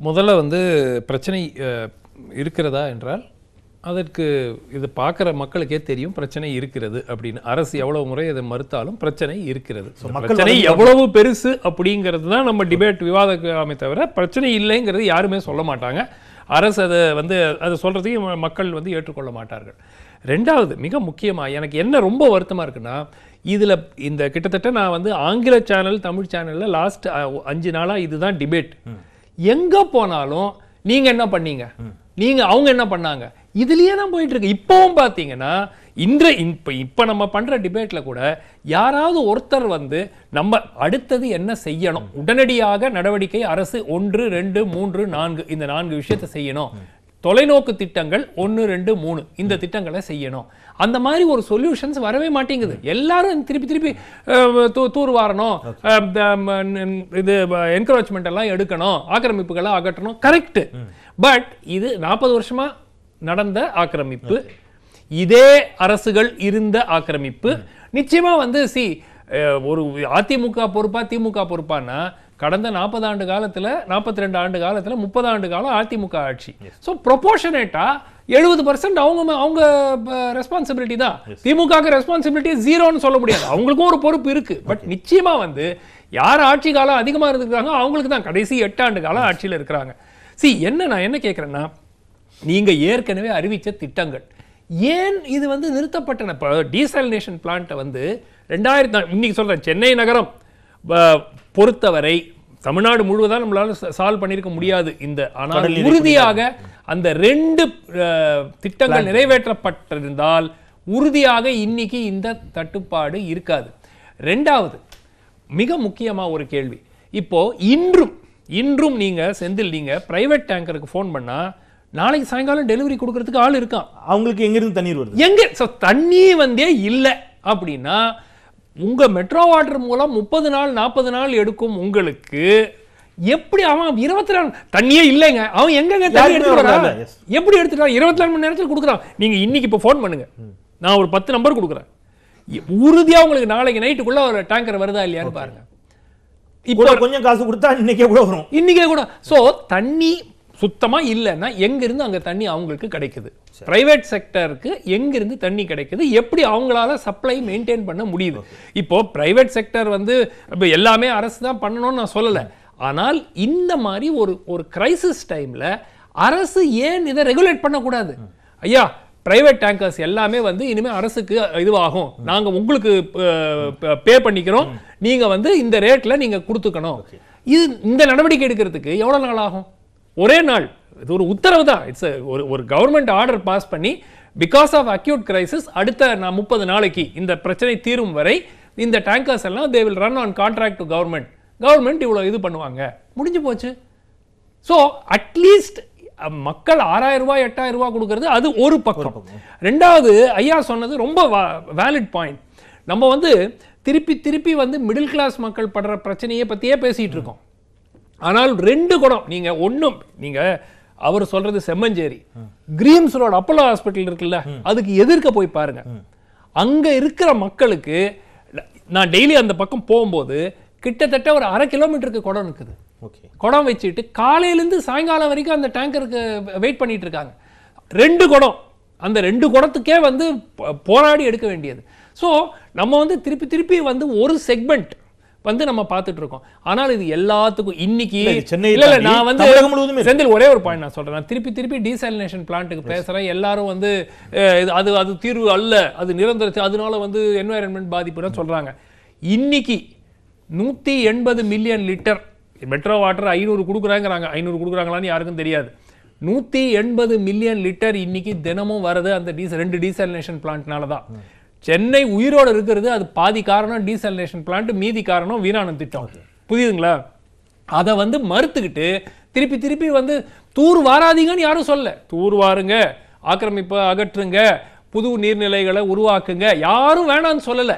முதல்ல வந்து பிரச்சனை இருக்கிறதா என்றால் அதற்கு இது பார்க்குற மக்களுக்கே தெரியும் பிரச்சனை இருக்கிறது அப்படின்னு. அரசு எவ்வளவு முறை அதை மறுத்தாலும் பிரச்சனை இருக்கிறது. பிரச்சனை எவ்வளவு பெருசு அப்படிங்கிறது தான் நம்ம டிபேட் விவாதமே தவிர பிரச்சனை இல்லைங்கிறது யாருமே சொல்ல மாட்டாங்க. அரசு அதை வந்து அதை சொல்றதையும் ம- மக்கள் வந்து ஏற்றுக்கொள்ள மாட்டார்கள். ரெண்டாவது மிக முக்கியமா எனக்கு என்ன ரொம்ப வருத்தமா இருக்குன்னா இதுல இந்த கிட்டத்தட்ட நான் வந்து ஆங்கில சேனல் தமிழ் சேனல்ல லாஸ்ட் அஞ்சு நாளா இதுதான் டிபேட் எங்க போனாலும் நீங்க என்ன பண்ணீங்க? நீங்க அவங்க என்ன பண்ணாங்க? இதுலயே தான் போயிட்டு இருக்கு இப்பவும் பாத்தீங்கன்னா இன்று இப்ப இப்ப நம்ம பண்ற டிபேட்ல கூட யாராவது ஒருத்தர் வந்து நம்ம அடுத்தது என்ன செய்யணும்? உடனடியாக நடவடிக்கை அரசு ஒன்று ரெண்டு மூன்று நான்கு இந்த நான்கு விஷயத்தை செய்யணும். தொலைநோக்கு திட்டங்கள் ஒன்று ரெண்டு மூணு. இந்த திட்டங்களை செய்யணும். அந்த மாதிரி ஒரு சொல்யூஷன்ஸ் வரவே மாட்டேங்குது. எல்லாரும் திருப்பி திருப்பி தூர் வாரணும். இது என்கரேஜ்மெண்ட் எல்லாம் எடுக்கணும். ஆக்கிரமிப்புகளை அகற்றணும். கரெக்ட் பட் இது நாற்பது வருஷமா நடந்த ஆக்கிரமிப்பு. இதே அரசுகள் இருந்த ஆக்கிரமிப்பு. நிச்சயமா வந்து சி ஒரு அதிமுக பொறுப்பா திமுக பொறுப்பானா கடந்த நாற்பது ஆண்டு காலத்துல நாற்பத்தி ரெண்டு ஆண்டு காலத்துல முப்பது ஆண்டு காலம் அதிமுக ஆட்சி. ஸோ ப்ரொபோர்ஷனேட்டா எழுபது பர்சன்ட் அவங்க அவங்க ரெஸ்பான்சிபிலிட்டி தான். திமுக ரெஸ்பான்சிபிலிட்டி ஜீரோன்னு சொல்ல முடியாது. அவங்களுக்கும் ஒரு பொறுப்பு இருக்கு. பட் நிச்சயமா வந்து யார் ஆட்சி காலம் அதிகமா இருந்திருக்காங்க அவங்களுக்கு தான். கடைசி எட்டு ஆண்டு காலம் ஆட்சியில இருக்கிறாங்க. சி என்ன நான் என்ன கேட்குறேன்னா நீங்க ஏற்கனவே அறிவிச்ச திட்டங்கள். ஏன் இது வந்து நிறுத்தப்பட்டன? இப்போ டீசலினேஷன் பிளான்ட்டை வந்து ரெண்டாயிரத்தி இன்னைக்கு சொல்றேன் சென்னை நகரம் பொறுத்தவரை தமிழ்நாடு முழுவதும் நம்மளால சால்வ் பண்ணியிருக்க முடியாது இந்த ஆனால் உறுதியாக அந்த ரெண்டு திட்டங்கள் நிறைவேற்றப்பட்டிருந்தால் உறுதியாக இன்னைக்கு இந்த தட்டுப்பாடு இருக்காது. ரெண்டாவது மிக முக்கியமா ஒரு கேள்வி. இப்போ இன்றும் இன்றும் நீங்க செந்தில் நீங்க பிரைவேட் டேங்கருக்கு ஃபோன் பண்ணா நாளைக்கு சாயங்காலம் டெலிவரி கொடுக்கறதுக்கு ஆள் இருக்கான். அவங்களுக்கு எங்கிருந்து தண்ணீர் வருது? எங்க so தண்ணி வந்தே இல்லை அப்படின்னா உங்க மெட்ரோ வாட்டர் மூலம் முப்பது நாள் நாற்பது நாள் எடுக்கும் உங்களுக்கு எப்படி அவன் இருபத்தி நாலு தண்ணியே இல்லைங்க. அவன் எங்கங்க தண்ணி எடுத்துட்டு வரான். எப்படி எடுத்துட்டு வரான்? இருபத்தி நாலு மணி நேரத்தில் கொடுக்குறான். நீங்க இன்னைக்கு இப்போ ஃபோன் பண்ணுங்க. நான் ஒரு பத்து நம்பர் கொடுக்குறேன். இ- உறுதியா உங்களுக்கு நாளைக்கு நைட்டுக்குள்ள ஒரு டேங்கர் வருதா இல்லையான்னு பாருங்க. இப்போ கொஞ்சம் காசு கொடுத்தா இன்னைக்கே கூட வரும். இன்னைக்கே கூட. சோ தண்ணி சுத்தமா இல்லைன்னா எங்க இருந்து அங்க தண்ணி அவங்களுக்கு கிடைக்குது? பிரைவேட் செக்டருக்கு எங்க இருந்து தண்ணி கிடைக்குது? எப்படி அவங்களால சப்ளை மெயின்டைன் பண்ண முடியுது? இப்போ பிரைவேட் செக்டர் வந்து இப்போ எல்லாமே அரசு தான் பண்ணணும்னு நான் சொல்லல. ஆனால் இந்த மாதிரி ஒரு ஒரு கிரைசிஸ் டைம்ல அரசு ஏன் இதை ரெகுலேட் பண்ணக்கூடாது? ஐயா பிரைவேட் டேங்கர்ஸ் எல்லாமே வந்து இனிமே அரசுக்கு இதுவாகும். நாங்க உங்களுக்கு பே பண்ணிக்கிறோம். நீங்க வந்து இந்த ரேட்ல நீங்க கொடுத்துக்கணும். இது இந்த நடவடிக்கை எடுக்கிறதுக்கு எவ்வளவு நாள் ஆகும்? ஒரே நாள். இது ஒரு உத்தரவு தான். இட்ஸ் ஒரு ஒரு கவர்மெண்ட் ஆர்டர் பாஸ் பண்ணி பிகாஸ் ஆஃப் அக்யூட் கிரைசிஸ் அடுத்த நான் முப்பது நாளைக்கு இந்த பிரச்சனை தீரும் வரை இந்த டேங்கர்ஸ் எல்லாம் they will run on contract to government government இவ்வளோ இது பண்ணுவாங்க. முடிஞ்சு போச்சு. ஸோ அட்லீஸ்ட் மக்கள் ஆறாயிரம் ரூபாய் எட்டாயிரம் ரூபாய் கொடுக்கறது அது ஒரு பக்கம். ரெண்டாவது ஐயா சொன்னது ரொம்ப வேலிட் பாயிண்ட் நம்ம வந்து திருப்பி திருப்பி வந்து மிடில் கிளாஸ் மக்கள் படுற பிரச்சனையை பற்றியே பேசிட்டு இருக்கோம். ஆனால் ரெண்டு குடம் நீங்க ஒண்ணும் நீங்க அவர் சொல்றது Semmancheri. Greams road Apollo hospital இருக்குல்ல அதுக்கு எதிர்க்க போய் பாருங்க. அங்க இருக்கிற மக்களுக்கு நான் டெய்லி அந்த பக்கம் போகும்போது கிட்டத்தட்ட ஒரு அரை கிலோமீட்டருக்கு குடம் ஓகே. குடம் வச்சுட்டு காலையிலேருந்து சாயங்காலம் வரைக்கும் அந்த டேங்கருக்கு வெயிட் பண்ணிட்டு இருக்காங்க. ரெண்டு குடம். அந்த ரெண்டு குடத்துக்கே வந்து போராடி எடுக்க வேண்டியது. ஸோ நம்ம வந்து திருப்பி திருப்பி வந்து ஒரு செக்மெண்ட் வந்து நம்ம பார்த்துட்டு இருக்கோம் ஆனால் இது எல்லாத்துக்கும் இன்னைக்கு இல்ல, இது சென்னையை இல்ல இல்ல தாண்டி நான் வந்து முழுவதுமே. செந்தில் ஒரே ஒரு பாயிண்ட் நான் சொல்றேன். நான் திருப்பி திருப்பி டீசாலினேஷன் பிளான்ட்டுக்கு பேசுறேன். எல்லாரும் வந்து அது அது தீர்வு அல்ல. அது நிரந்தர அதனால வந்து என்வாயரன்மெண்ட் பாதிப்புன்னு சொல்றாங்க. இன்னைக்கு நூத்தி எண்பது மில்லியன் லிட்டர் மெட்ரோ வாட்டர் ஐநூறு கொடுக்குறாங்கிறாங்க. ஐநூறு கொடுக்குறாங்களான்னு யாருக்கும் தெரியாது. நூத்தி எண்பது மில்லியன் லிட்டர் இன்னைக்கு தினமும் வருது அந்த டீசல் ரெண்டு டீசாலினேஷன் பிளான்ட்னால தான் சென்னை உயிரோட இருக்கிறது அது பாதி காரணம் டீசாலினேஷன் பிளான்ட் மீதி காரணம் வீராணம் திட்டம். புரியுதுங்களா? அதை வந்து மறுத்துக்கிட்டு திருப்பி திருப்பி வந்து தூர் வாராதீங்கன்னு யாரும் சொல்ல தூர் வாருங்க ஆக்கிரமிப்பை அகற்றுங்க புது நீர்நிலைகளை உருவாக்குங்க யாரும் வேணாம்னு சொல்லல.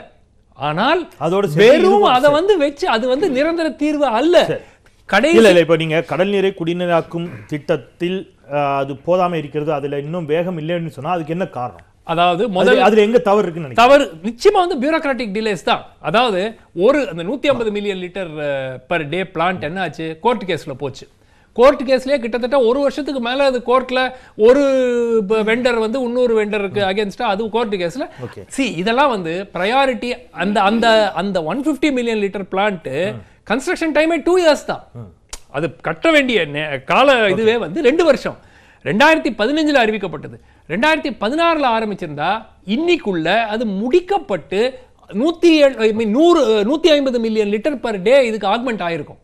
ஆனால் அதோட வெறும் அதை வந்து வச்சு அது வந்து நிரந்தர தீர்வு அல்ல. இல்ல இப்ப நீங்க கடல் நீரை குடிநீராக்கும் திட்டத்தில் அது போதாம இருக்கிறது அதுல இன்னும் வேகம் இல்லைன்னு சொன்னா அதுக்கு என்ன காரணம்? அதாவது முதல்ல அதுல எங்க தவறு இருக்குன்னு தவறு நிச்சயமா வந்து பியூரோக்ராட்டிக் டிலேஸ் தான். அதாவது ஒரு அந்த நூத்தி ஐம்பது million litre per day plant என்ன ஆச்சு? கோர்ட் கேஸ்ல போச்சு. கோர்ட் கேஸ்லயே கிட்டத்தட்ட ஒரு வருஷத்துக்கு மேல அது கோர்ட்ல ஒரு வெண்டர் வந்து இன்னொரு வெண்டருக்கு அகேன்ஸ்டா அது கோர்ட் கேஸ்ல. சி இதெல்லாம் வந்து ப்ரையாரிட்டி அந்த அந்த அந்த one fifty million litre plant construction டைமே டூ இயர்ஸ் தான். அது கட்ட வேண்டிய கால இதுவே வந்து ரெண்டு வருஷம். ரெண்டாயிரத்தி பதினஞ்சுல அறிவிக்கப்பட்டது. ரெண்டாயிரத்தி பதினாறுல ஆரம்பிச்சிருந்தா இன்னைக்குள்ள அது முடிக்கப்பட்டு mean, நூறு நூத்தி ஐம்பது மில்லியன் லிட்டர் பர் டே இதுக்கு ஆக்மெண்ட் ஆயிருக்கும்.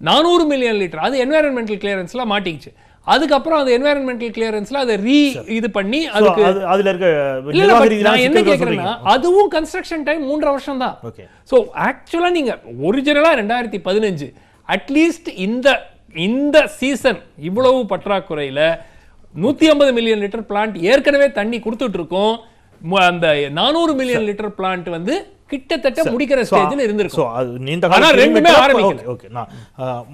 நானூறு மில்லியன் லிட்டர் அது என்வாயரன்மெண்டல் கிளியரன்ஸ்ல மாட்டிக்கிச்சு. அதுக்கப்புறம் அது என்வாயரன்மெண்டல் கிளியரன்ஸ்ல அதை ரீ இது பண்ணி அதுக்கு அது அதுல இருக்க நான் என்ன சொல்றீங்க. அதுவும் கன்ஸ்ட்ரக்ஷன் டைம் மூன்றரை வருஷம் தான். ஸோ ஆக்சுவலாக நீங்கள் ஒரிஜினலாக ரெண்டாயிரத்தி பதினஞ்சு அட்லீஸ்ட் இந்த இந்த சீசன் இவ்வளவு பற்றாக்குறையில நூற்றி ஐம்பது மில்லியன் லிட்டர் பிளான்ட் ஏற்கனவே தண்ணி கொடுத்துட்டு இருக்கோம் அந்த நானூறு மில்லியன் லிட்டர் பிளான்ட் வந்து கிட்டத்தட்ட முடிக்கிற ஸ்டேஜில் இருந்திருக்கும். அது நீண்ட ஆனா கால ரெண்டுமே ஆரம்பிக்கல. okay. நான்,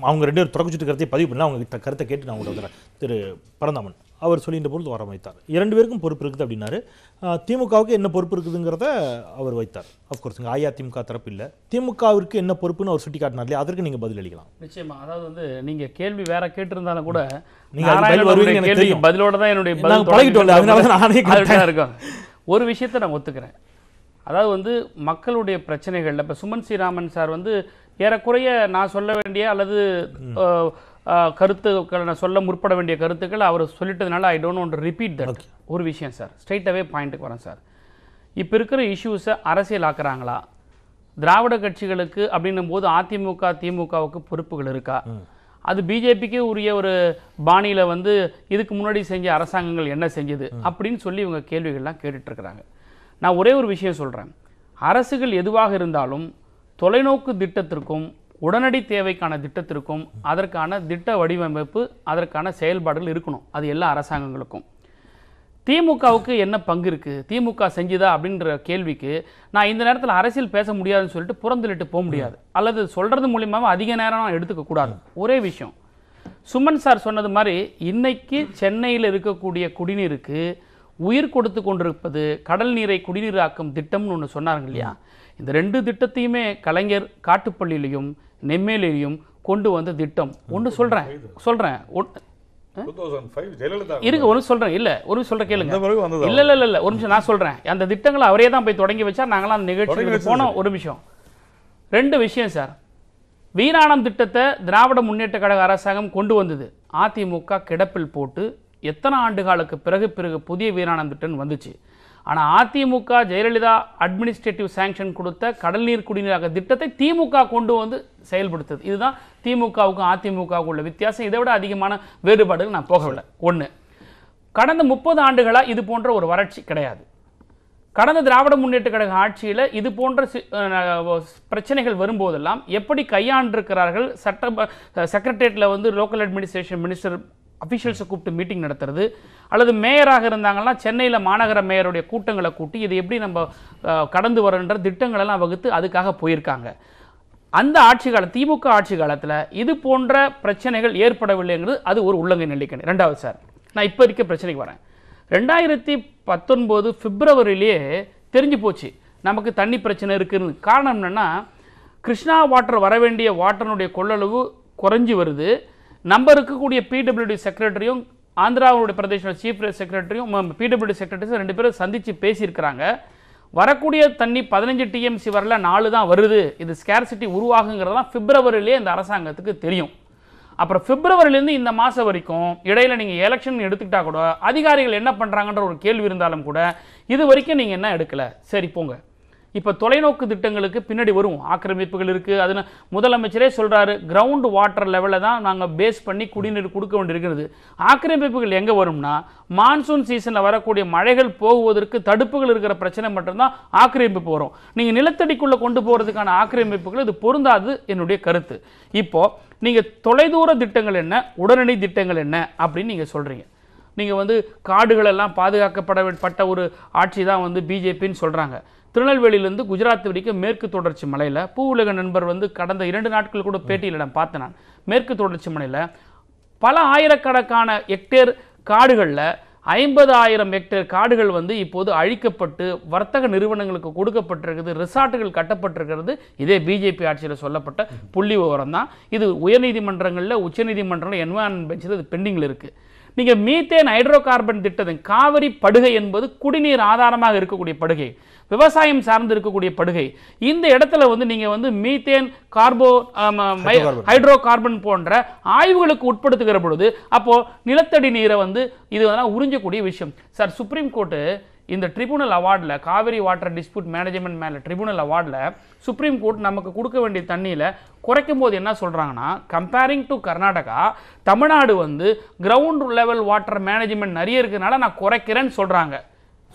அவங்க ரெண்டு பேரும் தொடக்கச்சுட்டு கருத்தை பதிவு பண்ணல. அவங்க கருத்தை கேட்டு நான் வந்துடுறேன் திரு பரந்தாமன். அவர் சொல்லின்ற பொழுது வர வைத்தார். இரண்டு பேருக்கும் பொறுப்பு இருக்குது அப்படின்னாரு. திமுகவுக்கு என்ன பொறுப்பு இருக்குதுங்கிறத அவர் வைத்தார். அஃப்கோர்ஸ் இங்கே அஇஅதிமுக தரப்பு இல்லை. திமுகவிற்கு என்ன பொறுப்புன்னு அவர் சுட்டி காட்டினார் இல்லையா அதற்கு நீங்கள் பதில் அளிக்கலாம். நிச்சயமா. அதாவது வந்து நீங்க கேள்வி வேற கேட்டிருந்தாலும் கூட நீங்க அதுக்கு பதில் நாராயணனுடைய வருவீங்கன்னு எனக்கு கேள்விக்கு தெரியும். பதிலோட தான் என்னுடைய பழகிட்டோம்ல, அதனால தான் நானே ஒரு விஷயத்தை நான் ஒத்துக்கிறேன். அதாவது வந்து மக்களுடைய பிரச்சனைகள்ல இப்ப சுமன் ஸ்ரீராமன் சார் வந்து ஏறக்குறைய நான் சொல்ல வேண்டிய அல்லது கருத்துக்கள் நான் சொல்ல முற்பட வேண்டிய கருத்துக்கள் அவர் சொல்லிட்டதுனால I don't want repeat that ஒரு விஷயம் சார் ஸ்ட்ரைட்டாகவே பாயிண்ட்டுக்கு வரேன் சார் இப்போ இருக்கிற இஷ்யூஸை அரசியல் ஆக்குறாங்களா திராவிட கட்சிகளுக்கு அப்படின்னும் போது அதிமுக திமுகவுக்கு பொறுப்புகள் இருக்கா? அது பிஜேபிக்கு உரிய ஒரு பாணியில வந்து இதுக்கு முன்னாடி செஞ்ச அரசாங்கங்கள் என்ன செஞ்சது? அப்படின்னு சொல்லி இவங்க கேள்விகள்லாம் கேட்டுட்டு இருக்கிறாங்க நான் ஒரே ஒரு விஷயம் சொல்றேன். அரசுகள் எதுவாக இருந்தாலும் தொலைநோக்கு திட்டத்திற்கும் உடனடி தேவைக்கான திட்டத்திற்கும் அதற்கான திட்ட வடிவமைப்பு அதற்கான செயல்பாடுகள் இருக்கணும். அது எல்லா அரசாங்கங்களுக்கும். திமுகவுக்கு என்ன பங்கு இருக்கு? திமுக செஞ்சுதா அப்படின்ற கேள்விக்கு நான் இந்த நேரத்தில் அரசியல் பேச முடியாதுன்னு சொல்லிட்டு புறந்தள்ளிட்டு போக முடியாது. அல்லது சொல்றது மூலியமாக அதிக நேரம் நான் எடுத்துக்க கூடாது. ஒரே விஷயம். சுமன் சார் சொன்னது மாதிரி இன்னைக்கு சென்னையில் இருக்கக்கூடிய குடிநீருக்கு உயிர் கொடுத்து கொண்டிருப்பது கடல் நீரை குடிநீராக்கும் திட்டம்னு ஒன்று சொன்னாங்க இல்லையா? இந்த ரெண்டு திட்டத்தையுமே கலைஞர் காட்டுப்பள்ளியிலையும் நெம்மேலியிலையும் கொண்டு வந்த திட்டம். ஒன்று சொல்கிறேன் சொல்கிறேன் இருங்க ஒரு சொல்கிறேன் இல்லை ஒரு சொல்ற கேளுங்க. இல்ல இல்ல இல்ல ஒரு நிமிஷம் நான் சொல்றேன். அந்த திட்டங்களை அவரே தான் போய் தொடங்கி வச்சா நாங்களாம் வச்சது போனோம். ஒரு நிமிஷம். ரெண்டு விஷயம் சார். வீராணம் திட்டத்தை திராவிட முன்னேற்ற கழக அரசாங்கம் கொண்டு வந்தது. அதிமுக கிடப்பில் போட்டு எத்தனை ஆண்டுகளுக்கு பிறகு பிறகு புதிய வீராணம் திட்டம் வந்துச்சு? ஆனால் அதிமுக ஜெயலலிதா அட்மினிஸ்ட்ரேட்டிவ் சாங்ஷன் கொடுத்த கடல் நீர் குடிநீராக திட்டத்தை திமுக கொண்டு வந்து செயல்படுத்துது. இதுதான் திமுகவுக்கும் அதிமுகவுக்கும் உள்ள வித்தியாசம். இதை விட அதிகமான வேறுபாடுகள் நான் போகவில்லை. ஒன்று கடந்த முப்பது ஆண்டுகளாக இது போன்ற ஒரு வறட்சி கிடையாது. கடந்த திராவிட முன்னேற்ற கழக ஆட்சியில் இது போன்ற பிரச்சனைகள் வரும்போதெல்லாம் எப்படி கையாண்டிருக்கிறார்கள்? சட்ட செக்ரட்டேரியட்டில் வந்து லோக்கல் அட்மினிஸ்ட்ரேஷன் மினிஸ்டர் அஃபிஷியல்ஸை கூப்பிட்டு மீட்டிங் நடத்துறது அல்லது மேயராக இருந்தாங்கன்னா சென்னையில் மாநகர மேயருடைய கூட்டங்களை கூட்டி இது எப்படி நம்ம கடந்து வரன்ற திட்டங்களெல்லாம் வகுத்து அதுக்காக போயிருக்காங்க. அந்த ஆட்சி கால திமுக ஆட்சி காலத்தில் இது போன்ற பிரச்சனைகள் ஏற்படவில்லைங்கிறது அது ஒரு உள்ளங்கை நெல்லிக்கணி ரெண்டாவது சார் நான் இப்போ இருக்க பிரச்சனைக்கு வரேன். ரெண்டாயிரத்தி பத்தொன்பது பிப்ரவரியிலேயே தெரிஞ்சு போச்சு நமக்கு தண்ணி பிரச்சனை இருக்குன்னு. காரணம் என்னென்னா கிருஷ்ணா வாட்டர் வர வேண்டிய வாட்டருடைய கொள்ளளவு குறைஞ்சி வருது. நம்ம இருக்கக்கூடிய பிடபிள்யூடி செக்ரட்டரியும் ஆந்திராவுடைய பிரதேச சீஃப் செக்ரட்டரியும் பிடபிள்யூடி செக்ரட்டரியும் ரெண்டு பேரும் சந்தித்து பேசியிருக்கிறாங்க. வரக்கூடிய தண்ணி பதினஞ்சு டிஎம்சி வரல நாலு தான் வருது. இது ஸ்கேர்சிட்டி உருவாகுங்கிறதெல்லாம் பிப்ரவரியிலே இந்த அரசாங்கத்துக்கு தெரியும். அப்புறம் பிப்ரவரிலேருந்து இந்த மாதம் வரைக்கும் இடையில் நீங்கள் எலெக்ஷன் எடுத்துக்கிட்டா கூட அதிகாரிகள் என்ன பண்ணுறாங்கன்ற ஒரு கேள்வி இருந்தாலும் கூட இது வரைக்கும் நீங்கள் என்ன எடுக்கல? சரி போங்க. இப்போ தொலைநோக்கு திட்டங்களுக்கு பின்னாடி வரும் ஆக்கிரமிப்புகள் இருக்குது அதில் முதலமைச்சரே சொல்கிறாரு கிரவுண்ட் வாட்டர் லெவலில் தான் நாங்கள் பேஸ் பண்ணி குடிநீர் கொடுக்க வேண்டியிருக்கிறது. ஆக்கிரமிப்புகள் எங்கே வரும்னா மான்சூன் சீசனில் வரக்கூடிய மழைகள் போகுவதற்கு தடுப்புகள் இருக்கிற பிரச்சனை மட்டும்தான் ஆக்கிரமிப்பு வரும் நீங்கள் நிலத்தடிக்குள்ளே கொண்டு போகிறதுக்கான ஆக்கிரமிப்புகள் இது பொருந்தாது என்னுடைய கருத்து. இப்போது நீங்கள் தொலைதூர திட்டங்கள் என்ன உடனடி திட்டங்கள் என்ன அப்படின்னு நீங்கள் சொல்கிறீங்க நீங்கள் வந்து காடுகளெல்லாம் பாதுகாக்கப்பட பட்ட ஒரு ஆட்சி தான் வந்து பிஜேபின்னு சொல்கிறாங்க திருநெல்வேலியிலேருந்து குஜராத் வரைக்கும் மேற்கு தொடர்ச்சி மலையில் பூ உலக நண்பர் வந்து கடந்த இரண்டு நாட்கள் கூட பேட்டியில் நான் பார்த்தேன் நான். மேற்கு தொடர்ச்சி மலையில் பல ஆயிரக்கணக்கான ஹெக்டேர் காடுகளில் ஐம்பது ஆயிரம் ஹெக்டேர் காடுகள் வந்து இப்போது அழிக்கப்பட்டு வர்த்தக நிறுவனங்களுக்கு கொடுக்கப்பட்டிருக்குது ரிசார்ட்டுகள் கட்டப்பட்டிருக்கிறது. இதே பிஜேபி ஆட்சியில் சொல்லப்பட்ட புள்ளி விவரம் தான். இது உயர்நீதிமன்றங்களில் உச்சநீதிமன்றம் என்வாயன்மெண்ட் பெஞ்சில் இது பெண்டிங்கில் இருக்குது நீங்கள் மீத்தேன் ஹைட்ரோ கார்பன் திட்டத்தின் காவிரி படுகை என்பது குடிநீர் ஆதாரமாக இருக்கக்கூடிய படுகை விவசாயம் சார்ந்து இருக்கக்கூடிய படுகை. இந்த இடத்துல வந்து நீங்கள் வந்து மீத்தேன் கார்போ ஹைட்ரோ கார்பன் போன்ற ஆய்வுகளுக்கு உட்படுத்துகிற பொழுது அப்போ நிலத்தடி நீரை வந்து இது உறிஞ்சக்கூடிய விஷயம். சார் சுப்ரீம் கோர்ட்டு இந்த ட்ரிபுனல் அவார்டில் காவிரி வாட்டர் டிஸ்பியூட் மேனேஜ்மெண்ட் மேலே ட்ரிபுனல் அவார்டில் சுப்ரீம் கோர்ட் நமக்கு கொடுக்க வேண்டிய தண்ணியில் குறைக்கும் போது என்ன சொல்கிறாங்கன்னா கம்பேரிங் டு கர்நாடகா தமிழ்நாடு வந்து கிரவுண்ட் லெவல் வாட்டர் மேனேஜ்மெண்ட் நிறைய இருக்கிறனால நான் குறைக்கிறேன்னு சொல்கிறாங்க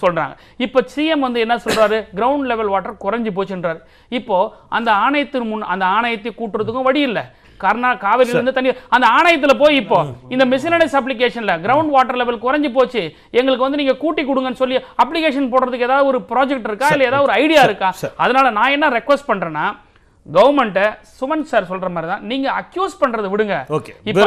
சொல்கிறாங்க இப்போ சிஎம் வந்து என்ன சொல்கிறாரு கிரவுண்ட் லெவல் வாட்டர் குறைஞ்சி போச்சுன்றாரு. இப்போது அந்த ஆணையத்தின் முன் அந்த ஆணையத்தை கூட்டுறதுக்கும் வழி இல்லை. கர்நா காவிரியில இருந்து தண்ணி அந்த ஆணையத்துல போய் இப்போ இந்த மிஷினரிஸ் அப்ளிகேஷன்ல கிரவுண்ட் வாட்டர் லெவல் குறைஞ்சு போச்சு. எங்களுக்கு வந்து நீங்க கூட்டி கொடுங்கன்னு சொல்லி அப்ளிகேஷன் போடுறதுக்கு ஏதாவது ஒரு ப்ராஜெக்ட் இருக்கா? இல்ல ஏதாவது ஒரு ஐடியா இருக்கா? அதனால நான் என்ன ரெக்வஸ்ட் பண்றேன்னா கவர்மெண்ட்டை சுமன் சார் சொல்ற மாதிரி தான் நீங்க அக்யூஸ் பண்றதை விடுங்க. இப்போ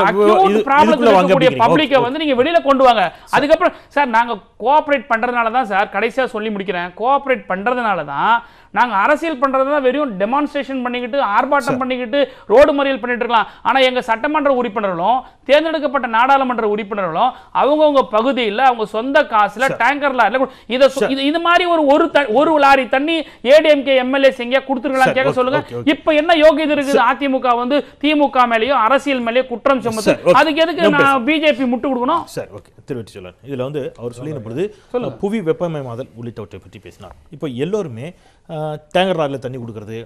இது- ப்ராப்ளத்தில் இருக்கக்கூடிய. பப்ளிக்கை. வந்து நீங்க வெளியில கொண்டு வாங்க. அதுக்கப்புறம் சார் நாங்க கோஆபரேட் பண்றதுனால தான் சார் கடைசியா சொல்லி முடிக்கிறேன். கோஆபரேட் பண்றதுனால தான் நாங்க அரசியல் பண்றது தான் வெறும் டெமான்ஸ்ட்ரேஷன் பண்ணிக்கிட்டு ஆர்ப்பாட்டம் பண்ணிக்கிட்டு ரோடு மறியல் பண்ணிட்டு இருக்கலாம். ஆனா எங்க சட்டமன்ற உறுப்பினர்களும் தேர்ந்தெடுக்கப்பட்ட நாடாளுமன்ற உறுப்பினர்களும் அவங்கவங்க பகுதியில் அவங்க சொந்த காசுல டேங்கர் கொடு- இத இது மாதிரி ஒரு ஒரு ஒரு லாரி தண்ணி ஏடிஎம்கே எம்எல்ஏஸ் எங்கேயா கொடுத்துருக்கலாம் கேட்க சொல்லுங்க. இப்ப என்ன யோகியது இருக்குது? அதிமுக வந்து திமுக மேலயும் அரசியல் மேலயும் குற்றம் சுமத்து. அதுக்கு எதுக்கு நான் பிஜேபி முட்டு கொடுக்கணும்? Sir okay. திருவெட்டி சொல்லலாம் இதில் வந்து அவர் சொல்லின பொழுது புவி வெப்பமயமாதல் உள்ளிட்டவற்றை பற்றி பேசினார். இப்போ எல்லோருமே அஹ், டேங்கர் தண்ணி கொடுக்கறது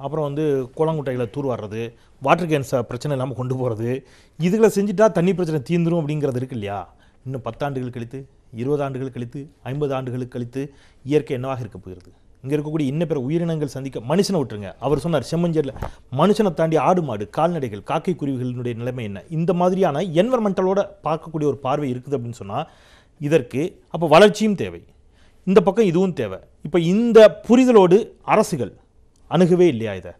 அப்புறம் வந்து குளங்குட்டைகளை தூர்வாடுறது வாட்டர் கேன்ஸை பிரச்சனை இல்லாமல் கொண்டு போகிறது இதுகளை செஞ்சுட்டா தண்ணி பிரச்சனை தீந்துரும் அப்படிங்கிறது இருக்கு இல்லையா? இன்னும் பத்தாண்டுகள் கழித்து இருபது ஆண்டுகள் கழித்து ஐம்பது ஆண்டுகள் கழித்து இயற்கை என்னவாக இருக்க போகிறது? இங்கே இருக்கக்கூடிய இன்ன பிற உயிரினங்கள் சந்திக்க மனுஷனை விட்டுருங்க. அவர் சொன்னார் செம்மஞ்சரில் மனுஷனை தாண்டி ஆடு மாடு கால்நடைகள் காக்கை குருவிகளினுடைய நிலைமை என்ன? இந்த மாதிரியான என்வரன்மெண்டலோட பார்க்கக்கூடிய ஒரு பார்வை இருக்குது அப்படின்னு சொன்னால் இதற்கு அப்போ வளர்ச்சியும் தேவை. இந்த பக்கம் இதுவும் தேவை. இப்போ இந்த புரிதலோடு அரசுகள் அணுகவே இல்லையா இதை?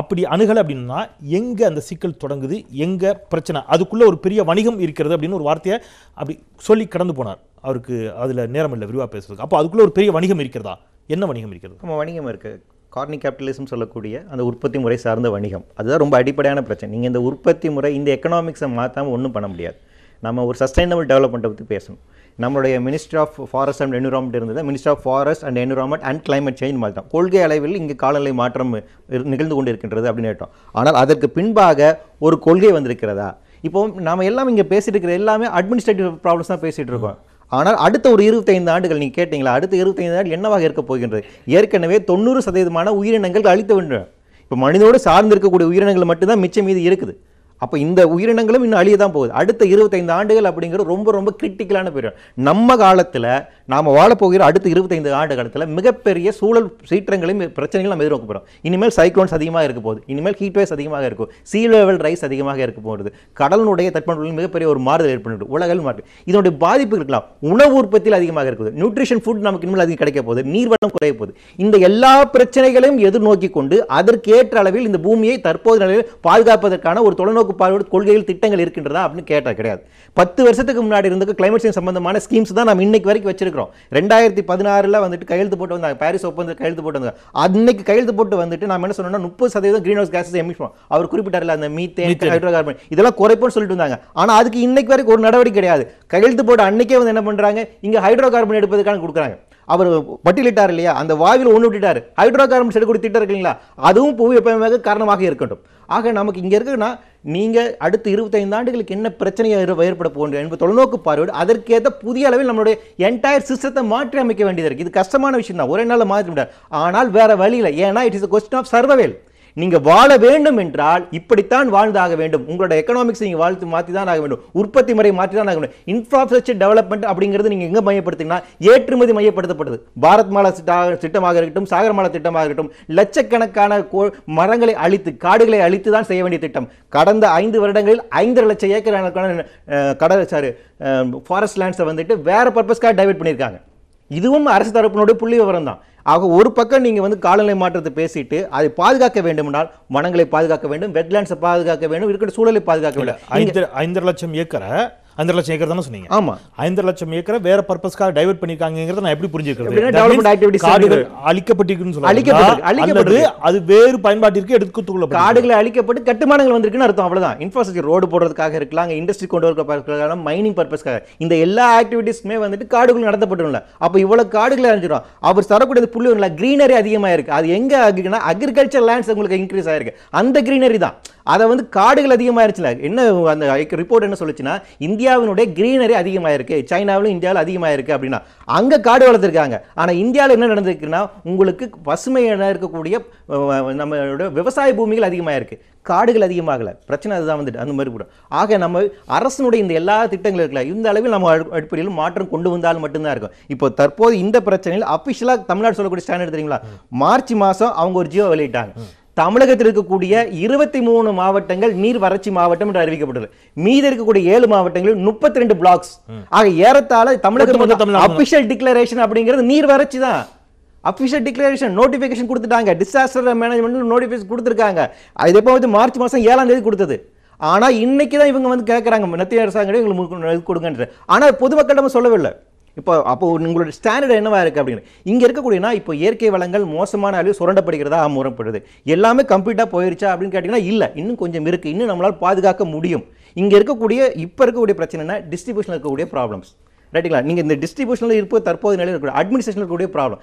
அப்படி அணுகலை அப்படின்னா எங்கே அந்த சிக்கல் தொடங்குது? எங்கே பிரச்சனை? அதுக்குள்ளே ஒரு பெரிய வணிகம் இருக்கிறது அப்படின்னு ஒரு வார்த்தையை அப்படி சொல்லி கடந்து போனார். அவருக்கு அதில் நேரம் இல்லை விரிவாக பேசுறதுக்கு. அப்போ அதுக்குள்ளே ஒரு பெரிய வணிகம் இருக்கிறதா? என்ன வணிகம் இருக்கிறது? நம்ம வணிகம் இருக்குது கார்னிக் கேபிட்டலிசம் சொல்லக்கூடிய அந்த உற்பத்தி முறை சார்ந்த வணிகம். அதுதான் ரொம்ப அடிப்படையான பிரச்சனை. நீங்கள் இந்த உற்பத்தி முறை இந்த எக்கனாமிக்ஸை மாற்றாமல் ஒன்றும் பண்ண முடியாது. நம்ம ஒரு சஸ்டைனபிள் டெவலப்மெண்ட்டை பற்றி பேசணும். நம்மளுடைய ministry of forest and environment இருந்தது. Ministry of forest and environment and climate change மாதிரி தான் கொள்கை அளவில் இங்கே காலநிலை மாற்றம் இரு- நிகழ்ந்து கொண்டு இருக்கின்றது அப்படின்னு கேட்டோம். ஆனால் அதற்கு பின்பாக ஒரு கொள்கை வந்திருக்கிறதா? இப்போ நாம் எல்லாம் இங்கே பேசிட்டு இருக்கிற எல்லாமே அட்மினிஸ்ட்ரேட்டிவ் ப்ராப்ளம்ஸ் தான் பேசிகிட்டு இருக்கோம். ஆனால் அடுத்த ஒரு இருபத்தைந்து ஆண்டுகள் நீங்கள் கேட்டிங்களா? அடுத்த இருபத்தைந்து ஆண்டு என்னவாக இருக்க போகின்றது? ஏற்கனவே தொண்ணூறு சதவீதமான உயிரினங்கள் அழித்து வேண்டும் இப்போ மனிதனோடு சார்ந்திருக்கக்கூடிய உயிரினங்கள் மட்டும்தான் மிச்சம் மீது இருக்குது. அப்போ இந்த உயிரினங்களும் இன்னும் அழிய தான் போகுது. அடுத்த இருபத்தைந்து ஆண்டுகள் அப்படிங்கிறது ரொம்ப ரொம்ப கிரிட்டிக்கலான பீரியட் நம்ம காலத்தில் நாம் வாழப்போகிற அடுத்த இருபத்தைந்து ஆண்டு காலத்தில் மிகப்பெரிய சூழல் சீற்றங்களையும் பிரச்சனைகளும் நம்ம எதிர்நோக்க போகிறோம் இனிமேல் சைக்ளோன்ஸ் அதிகமாக இருக்க போகுது. இனிமேல் ஹீட் வேவ்ஸ் அதிகமாக இருக்கும் சீ லெவல் ரைஸ் அதிகமாக இருக்க போகிறது கடலினுடைய தட்பவெப்பநிலையில் மிகப்பெரிய ஒரு மாறுதல் ஏற்படுது. உலகில் மாற்று இதனுடைய பாதிப்பு இருக்கலாம். உணவு உற்பத்தியில் அதிகமாக இருக்குது. நியூட்ரிஷன் ஃபுட் நமக்கு இனிமேல் அதிகம் கிடைக்க போகுது. நீர்வளம் குறைய போகுது. இந்த எல்லா பிரச்சனைகளையும் எதிர்நோக்கி கொண்டு அதற்கேற்ற அளவில் இந்த பூமியை தற்போது நிலையில் பாதுகாப்பதற்கான ஒரு தொலைநோக்கு பார்வையோடு கொள்கைகள் திட்டங்கள் இருக்கின்றதா அப்படின்னு கேட்டால் கிடையாது. பத்து வருஷத்துக்கு முன்னாடி இருந்த கிளைமேட் சேஞ்ச் சம்பந்தமான ஸ்கீம்ஸ் தான் நம்ம இன்னைக்கு வரைக்கும் வச்சிருக்கிறோம். ரெண்டாயிரத்தி பதினாறுல வந்துட்டு கையெழுத்து போட்டு வந்தாங்க. பாரிஸ் ஒப்பந்தம் கையெழுத்து போட்டு வந்தாங்க. அன்னைக்கு கையெழுத்து போட்டு வந்துட்டு நாம என்ன சொன்னோம்னா முப்பது சதவீதம் கிரீன் ஹவுஸ் கேசஸ் எமிஷன் அவர் குறிப்பிட்டார்ல அந்த மீத்தேன் ஹைட்ரோ கார்பன் இதெல்லாம் குறைப்புன்னு சொல்லிட்டு இருந்தாங்க. ஆனா அதுக்கு இன்னைக்கு வரைக்கும் ஒரு நடவடிக்கை கிடையாது. கையெழுத்து போட்டு அன்னைக்கே வந்து என்ன பண்றாங்க? இங்க ஹைட்ரோ கார்பன் எடுப்பதற்கான கொடுக்குறாங்க. அவர் பட்டியலிட்டார் இல்லையா? அந்த வாயுவில் ஒன்று விட்டுட்டார். ஹைட்ரோ கார்பன்ஸ் எடுக்கக்கூடிய திட்டம் இருக்கு அதுவும் புவி வெப்பமாக காரணமாக இருக்கட்டும். ஆக நமக்கு இங்கே இருக்குன்னா நீங்கள் அடுத்த இருபத்தைந்து ஆண்டுகளுக்கு என்ன பிரச்சனையாக ஏற்ப- ஏற்பட போன்ற என்பது தொலைநோக்கு பார்வையோடு அதற்கேற்ற புதிய அளவில் நம்மளுடைய என்டையர் சிஸ்டத்தை மாற்றி அமைக்க வேண்டியது இருக்குது இது கஷ்டமான விஷயம் தான் ஒரே நாளில் மாற்றி முடியாது ஆனால் வேறு வழியில் ஏன்னா it is question of survival நீங்கள் வாழ வேண்டும் என்றால் இப்படித்தான் வாழ்ந்தாக வேண்டும். உங்களோட எக்கனாமிக்ஸ் நீங்கள் வாழ்த்து மாற்றி தான் ஆக வேண்டும். உற்பத்தி முறை மாற்றி தான் ஆக வேண்டும். இன்ஃப்ராஸ்ட்ரக்சர் டெவலப்மெண்ட் அப்படிங்கிறது நீங்கள் எங்கே மையப்படுத்தினா ஏற்றுமதி மையப்படுத்தப்படுது பாரத் மாலா திட்டமாக இருக்கட்டும் சாகரமாலா திட்டமாக இருக்கட்டும் லட்சக்கணக்கான கோ- மரங்களை அழித்து காடுகளை அழித்து தான் செய்ய வேண்டிய திட்டம். கடந்த ஐந்து வருடங்களில் ஐந்து லட்சம் ஏக்கர் கணக்கான, கடல் சாரி ஃபாரஸ்ட் லேண்ட்ஸை வந்துட்டு வேற பர்பஸ்க்காக டைவெர்ட் பண்ணியிருக்காங்க. இதுவும் அரசு தரப்பினுடைய புள்ளி விவரம் தான் ஆக ஒரு பக்கம் நீங்க வந்து காலநிலை மாற்றத்தை பேசிட்டு அதை பாதுகாக்க வேண்டுமென்றால் வனங்களை பாதுகாக்க வேண்டும் வெட்லாண்ட்ஸை பாதுகாக்க வேண்டும் இருக்கிற சூழலை பாதுகாக்க வேண்டும். ஐந்து ஐந்தரை லட்சம் ஏக்கரை ஐந்தரை லட்சம் ஏக்கர் தானே சொன்னீங்க. ஆமா. ஐந்தரை லட்சம் ஏக்கரை வேற பர்பஸ்க்காக டைவர்ட் பண்ணிருக்காங்கிறத நான் எப்படி activities காடுகள் அழிக்கப்பட்டிருக்குன்னு. அல்லது அது வேறு பயன்பாட்டிற்கு எடுத்துக்கொள்ள காடுகளை அழிக்கப்பட்டு கட்டுமானங்கள் வந்திருக்குன்னு அர்த்தம் அவ்வளவுதான். இன்ஃப்ராஸ்ட்ரக்சர் ரோடு போடுறதுக்காக இருக்கலாம் அங்க இண்டஸ்ட்ரி கொண்டு வரதுக்காக மைனிங் பர்பஸ்க்காக இந்த எல்லா ஆக்டிவிட்டீஸ்மே வந்துட்டு காடுகள் நடத்தப்பட்டுள்ள அப்ப இவ்வளவு காடுகளை அழிஞ்சிடும். அவர் தரக்கூடிய புள்ளி கிரீனரி அதிகமா இருக்கு அது எங்க ஆகுதுன்னா அக்ரிகல்ச்சர் லேண்ட்ஸ் உங்களுக்கு இன்க்ரீஸ் ஆயிருக்கு. அந்த கிரீனரி தான். அதை வந்து காடுகள் அதிகமாயிருச்சுல. என்ன அந்த ரிப்போர்ட் என்ன சொல்லுச்சுன்னா இந்தியாவினுடைய கிரீனரி அதிகமாயிருக்கு சைனாவிலும் இந்தியாவில் அதிகமாயிருக்கு அப்படின்னா அங்க காடு வளர்த்துருக்காங்க. ஆனா இந்தியாவில் என்ன நடந்திருக்குன்னா உங்களுக்கு பசுமையான இருக்கக்கூடிய அஹ், நம்மளோட விவசாய பூமிகள் அதிகமாயிருக்கு. காடுகள் அதிகமாகல. பிரச்சனை அதுதான் வந்துட்டு அந்த மாதிரி கூட. ஆக நம்ம அரசனுடைய இந்த எல்லா திட்டங்களும் இருக்குல்ல இந்த அளவில் நம்ம அடி- அடிப்படையில் மாற்றம் கொண்டு வந்தால் மட்டும்தான் இருக்கும். இப்போ தற்போது இந்த பிரச்சனையில் அபிஷியலாக தமிழ்நாடு சொல்லக்கூடிய ஸ்டாண்டர்ட் தெரியுங்களா? மார்ச் மாசம் அவங்க ஒரு ஜியோ வெளியிட்டாங்க. தமிழகத்தில் இருக்கக்கூடிய இருபத்தி மூணு மாவட்டங்கள் நீர் வறட்சி மாவட்டம் என்று அறிவிக்கப்பட்டது மீதி இருக்கக்கூடிய ஏழு மாவட்டங்களில் முப்பத்தி ரெண்டு பிளாக்ஸ் ஆக ஏறத்தாழ தமிழக அபிஷியல் டிக்ளரேஷன் அப்படிங்கிறது நீர் வறட்சி தான். அபிஷியல் டிக்ளரேஷன் நோட்டிஃபிகேஷன் கொடுத்துட்டாங்க. டிசாஸ்டர் மேனேஜ்மெண்ட் நோட்டிஃபிகேஷன் கொடுத்துருக்காங்க. அது எப்போ வந்து மார்ச் மாதம் ஏழாம் தேதி கொடுத்தது. ஆனா இன்னைக்கு தான் இவங்க வந்து கேட்குறாங்க மத்திய அரசாங்கம் எங்களுக்கு கொடுங்கன்ற ஆனா பொதுமக்களிடம் சொல்லவில்லை. இப்போ அப்போ உங்களோட ஸ்டாண்டர்ட் என்னவா இருக்குது அப்படின்னு? இங்கே இருக்கக்கூடியனா இப்போ இயற்கை வளங்கள் மோசமான அளவில் சுரண்டப்படுகிறதா முறப்படுது எல்லாமே கம்ப்ளீட்டாக போயிருச்சா அப்படின்னு கேட்டிங்கன்னா இல்லை. இன்னும் கொஞ்சம் இருக்குது இன்னும் நம்மளால் பாதுகாக்க முடியும். இங்கே இருக்கக்கூடிய இப்போ இருக்கக்கூடிய பிரச்சனைனா டிஸ்ட்ரிபியூஷன் இருக்கக்கூடிய ப்ராப்ளம்ஸ் ரைட்டுங்களா? நீங்க இந்த டிஸ்ட்ரிபியூஷனில் இருப்பது தற்போது நிலையில் இருக்கக்கூடிய அட்மினிஸ்ட்ரேஷனில் இருக்கக்கூடிய ப்ராப்ளம்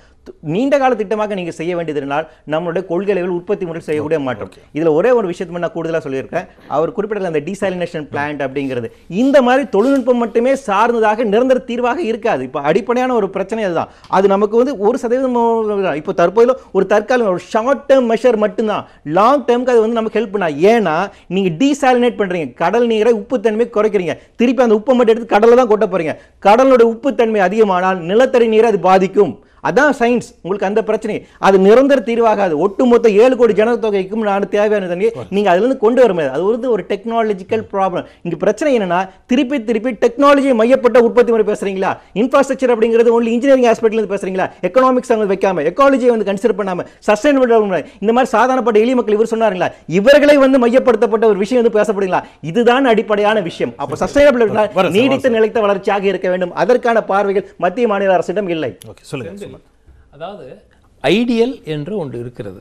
நீண்ட கால திட்டமாக நீங்க செய்ய வேண்டியதுனால் நம்மளுடைய கொள்கை அளவில் உற்பத்தி முறையில் செய்யக்கூடிய மாற்றம். இதுல ஒரே ஒரு விஷயத்தை நான் கூடுதலா சொல்லியிருக்கேன். அவர் குறிப்பிட்ட அந்த டீசாலினேஷன் பிளான்ட் அப்படிங்கிறது. இந்த மாதிரி தொழில்நுட்பம் மட்டுமே சார்ந்ததாக நிரந்தர தீர்வாக இருக்காது. இப்போ அடிப்படையான ஒரு பிரச்சனை அதுதான். அது நமக்கு வந்து ஒரு சதவீதம் இப்போ தற்போதில் ஒரு தற்காலிக ஒரு ஷார்ட் டேர்ம் மெஷர் மட்டும்தான். லாங் டேர்முக்கு அது வந்து நமக்கு ஹெல்ப் பண்ணா. ஏன்னா நீங்க டீசாலினேட் பண்றீங்க. கடல் நீரை உப்புத்தன்மை குறைக்கிறீங்க. திருப்பி அந்த உப்பை மட்டும் எடுத்து கடல்ல தான் கொட்ட போறீங்க. கடலோட உப்புத்தன்மை அதிகமானால் நிலத்தடி நீரை அது பாதிக்கும். அதான் சயின்ஸ் உங்களுக்கு அந்த பிரச்சனை அது நிரந்தர தீர்வாகாது. ஒட்டுமொத்த ஏழு கோடி ஜனத்தொகைக்கும் நான் தேவையான தண்ணி நீங்க அதுல இருந்து கொண்டு வர முடியாது. அது வந்து ஒரு டெக்னாலஜிக்கல் ப்ராப்ளம் இங்க பிரச்சனை என்னன்னா திருப்பி திருப்பி டெக்னாலஜி மையப்பட்ட உற்பத்தி முறை பேசுறீங்களா? இன்ஃப்ராஸ்ட்ரக்சர் அப்படிங்கிறது ஒன்லி இன்ஜினியரிங் ஆஸ்பெக்ட்ல இருந்து பேசுறீங்களா? எக்கனாமிக்ஸ் அவங்க வைக்காம எக்காலஜியை வந்து கன்சிடர் பண்ணாம சஸ்டைனபிள் இந்த மாதிரி சாதாரணப்பட்ட எளிய மக்கள் இவர் சொன்னாருங்களா? இவர்களை வந்து மையப்படுத்தப்பட்ட ஒரு விஷயம் வந்து பேசப்படுங்களா இதுதான் அடிப்படையான விஷயம். அப்ப சஸ்டைனபிள் நீடித்த நிலைத்த வளர்ச்சியாக இருக்க வேண்டும். அதற்கான பார்வைகள் மத்திய மாநில அரசிடம் இல்லை. சொல்லுங்க. அதாவது ஐடியல் என்று ஒன்று இருக்கிறது.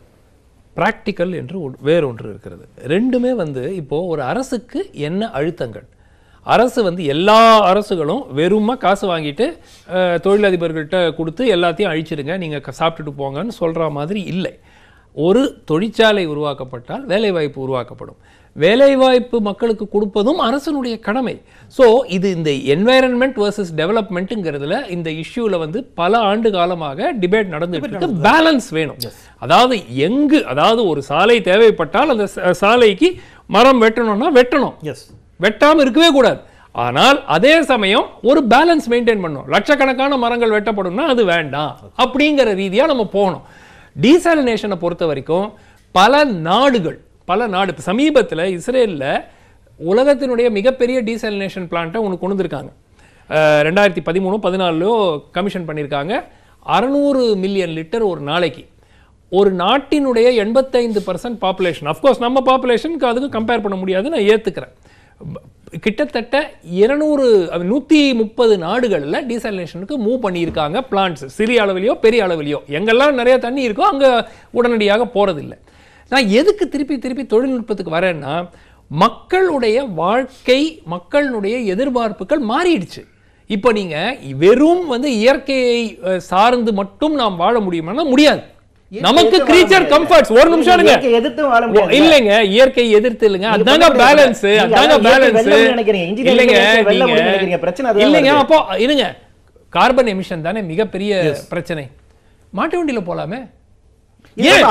ப்ராக்டிக்கல் என்று வேறு ஒன்று இருக்கிறது. ரெண்டுமே வந்து இப்போது ஒரு அரசுக்கு என்ன அழுத்தங்கள்? அரசு வந்து எல்லா அரசுகளும் வெறுமா காசு வாங்கிட்டு தொழிலதிபர்கள்ட்ட கொடுத்து எல்லாத்தையும் அழிச்சிடுங்க நீங்கள் சாப்பிட்டுட்டு போங்கன்னு சொல்கிற மாதிரி இல்லை. ஒரு தொழிற்சாலை உருவாக்கப்பட்டால் வேலைவாய்ப்பு உருவாக்கப்படும். வேலைவாய்ப்பு மக்களுக்கு கொடுப்பதும் அரசனுடைய கடமை. ஸோ இது இந்த என்வாயரன்மெண்ட் வர்சஸ் டெவலப்மெண்ட்டுங்கிறதுல இந்த இஷ்யூவில் வந்து பல ஆண்டு காலமாக டிபேட் நடந்துட்டு இருக்கு. பேலன்ஸ் வேணும். அதாவது எங்கு அதாவது ஒரு சாலை தேவைப்பட்டால் அந்த சாலைக்கு மரம் வெட்டணும்னா வெட்டணும். எஸ் வெட்டாம இருக்கவே கூடாது. ஆனால் அதே சமயம் ஒரு பேலன்ஸ் மெயின்டைன் பண்ணணும். லட்சக்கணக்கான மரங்கள் வெட்டப்படும்னா அது வேண்டாம். அப்படிங்கிற ரீதியா நம்ம போகணும். டீசாலினேஷனை பொறுத்த வரைக்கும் பல நாடுகள் பல நாடு இப்போ சமீபத்தில் இஸ்ரேலில் உலகத்தினுடைய மிகப்பெரிய டீசலினேஷன் பிளான்ட்டை ஒன்று கொண்டு வந்திருக்காங்க. ரெண்டாயிரத்தி பதிமூணு பதினாலுலையோ கமிஷன் பண்ணியிருக்காங்க அறநூறு மில்லியன் லிட்டர் ஒரு நாளைக்கு. ஒரு நாட்டினுடைய எண்பத்தைந்து பர்சன்ட் பாப்புலேஷன் அஃப்கோர்ஸ் நம்ம பாப்புலேஷனுக்கு அதுக்கு கம்பேர் பண்ண முடியாது நான் ஏற்றுக்கிறேன் கிட்டத்தட்ட இருநூறு நூற்றி முப்பது நாடுகளில் டீசாலினேஷனுக்கு மூவ் பண்ணியிருக்காங்க பிளான்ட்ஸ் சிறிய அளவிலையோ பெரிய அளவிலையோ. எங்கெல்லாம் நிறைய தண்ணி இருக்கோ அங்கே உடனடியாக போகிறதில்ல நான் எதுக்கு திருப்பி திருப்பி தொழில்நுட்பத்துக்கு வரேன்னா மக்களுடைய வாழ்க்கை மக்களுடைய எதிர்பார்ப்புகள் மாறிடுச்சு. இப்போ நீங்க வெறும் வந்து இயற்கையை சார்ந்து மட்டும் நாம் வாழ முடியுமானா முடியாது. நமக்கு கிரீச்சர். கம்ஃபர்ட்ஸ் ஒரு நிமிஷம் இருங்க. இயற்கையை எதிர்த்து. இல்லைங்க. இயற்கை எதிர்த்து இல்லைங்க. அதாங்க. பேலன்ஸ் அதாங்க பேலன்ஸ் இல்லைங்க. பிரச்சனை இல்லைங்க. அப்போ இருங்க. கார்பன் எமிஷன் தானே மிகப்பெரிய பிரச்சனை. மாட்டு வண்டியில போலாமே? ஏன்?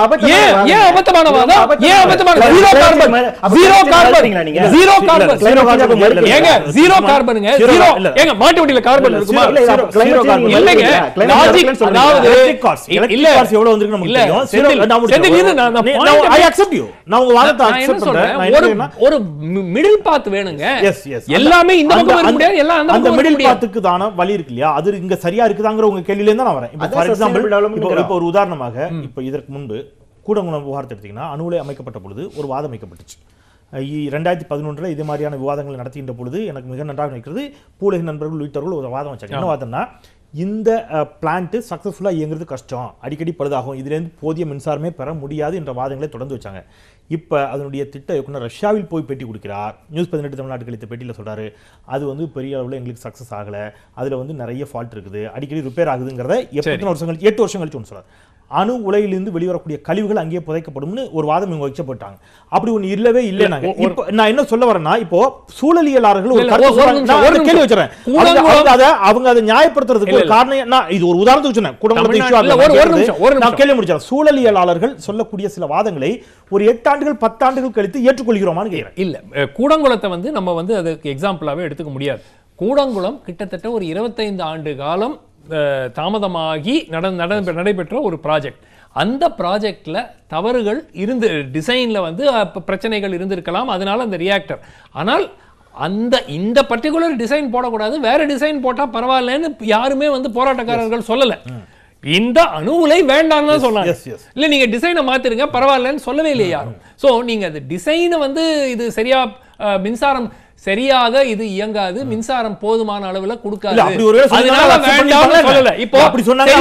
ஏன்? அபத்தமான வாதம். ஏன் அபத்தமான. Zero carbon zero carbon? Zero carbon ஏங்க ஜீரோ கார்பனுங்க ஜீரோ. ஏங்க மாட்டு வண்டியில கார்பன் இருக்குமா. இல்லைங்க. லாஜிக். அதாவது இல்ல. எவ்வளவு வந்திருக்கு நமக்கு தெரியும். செந்தில், நான் நான் உங்க வாதத்தை பண்றேன். ஒரு மிடில் பாத் வேணுங்க. எல்லாமே இந்த பக்கம் அந்த- முடியாது எல்லாம் அந்த அந்த மிடில் பாத்துக்கு தான வழி இருக்கு இல்லையா? அது இங்க சரியா இருக்குதாங்கிற உங்க கேள்வியில இருந்து நான் வரேன். இப்போ ஃபார் எக்ஸாம்பிள். இப்போ ஒரு உதாரணமாக இப்போ இதற்கு முன்பு கூடங்குளம் விவகாரத்தை எடுத்தீங்கன்னா அணுவிலை அமைக்கப்பட்ட பொழுது ஒரு வாதம் இ- ரெண்டாயிரத்தி பதினொன்றில் இது மாதிரியான விவாதங்கள் நடத்துகின்ற பொழுது எனக்கு மிக நன்றாக நினைக்கிறது பூலக நண்பர்கள் உள்ளிட்டவர்கள் ஒரு வாதம் வச்சாங்க. என்ன வாதம்னா இந்த பிளான்ட் சக்ஸஸ்ஃபுல்லாக இயங்குறது கஷ்டம். அடிக்கடி பழுதாகும். இதுலேருந்து போதிய மின்சாரமே பெற முடியாது என்ற வாதங்களை தொடர்ந்து வச்சாங்க. இப்போ அதனுடைய திட்ட இயக்குனர் ரஷ்யாவில் போய் பேட்டி கொடுக்கிறார். நியூஸ் பதினெட்டு தமிழ்நாட்டு கழித்த பேட்டியில் சொல்றாரு அது வந்து பெரிய அளவில் எங்களுக்கு சக்ஸஸ் ஆகலை. அதில் வந்து நிறைய ஃபால்ட் இருக்குது. அடிக்கடி ரிப்பேர் ஆகுதுங்கிறத எத்தனை வருஷம் கழிச்சு எட்டு வருஷம் கழிச்சு ஒன்று சொல்றாரு. அணு உலையிலிருந்து வெளிவரக்கூடிய கழிவுகள் அங்கேயே புதைக்கப்படும்னு ஒரு வாதம் இவங்க வச்சப்பட்டாங்க. அப்படி ஒண்ணு இல்லவே இல்லை நாங்க. இப்போ நான் என்ன சொல்ல வரேன்னா இப்போ சூழலியலாளர்கள் ஒரு கேள்வி. வச்சுறேன். அதை அவங்க அதை நியாயப்படுத்துறதுக்கு ஒரு காரணம் நான் இது ஒரு உதாரணத்துக்கு சொன்னேன் ஒரு நான். கேள்வி முடிச்சேன் சூழலியலாளர்கள் சொல்லக்கூடிய சில வாதங்களை ஒரு எட்டு ஆண்டுகள் பத்தாண்டுகள் கழித்து ஏற்றுக்கொள்கிறோமான்னு கேட்கிறேன். இல்ல. கூடங்குளத்தை வந்து நம்ம வந்து அதுக்கு எக்ஸாம்பிளாவே எடுத்துக்க முடியாது. கூடங்குளம் கிட்டத்தட்ட ஒரு இருபத்தைந்து ஆண்டு காலம் தாமதமாகி நட நட- நடைபெற்ற ஒரு ப்ராஜெக்ட் அந்த ப்ராஜெக்ட்ல தவறுகள் இருந்து டிசைன்ல வந்து பிரச்சனைகள் இருந்திருக்கலாம் அதனால அந்த ரியாக்டர் ஆனால் அந்த இந்த பர்டிகுலர் டிசைன் போடக்கூடாது வேற டிசைன் போட்டா பரவாயில்லன்னு யாருமே வந்து போராட்டக்காரர்கள் சொல்லல. இந்த அணு உலை வேண்டாம்னு தான் சொன்னாங்க. இல்ல நீங்க டிசைனை மாத்திருங்க பரவாயில்லன்னு சொல்லவே இல்லை யாரும் சோ நீங்க அது டிசைனை வந்து இது சரியா அஹ், மின்சாரம் சரியாக இது இயங்காது மின்சாரம் போதுமான அளவுல கொடுக்காது. அப்படி அதனால பண்ணிருப்பாங்களா சொல்லல? இப்போ அப்படி சொன்னாங்க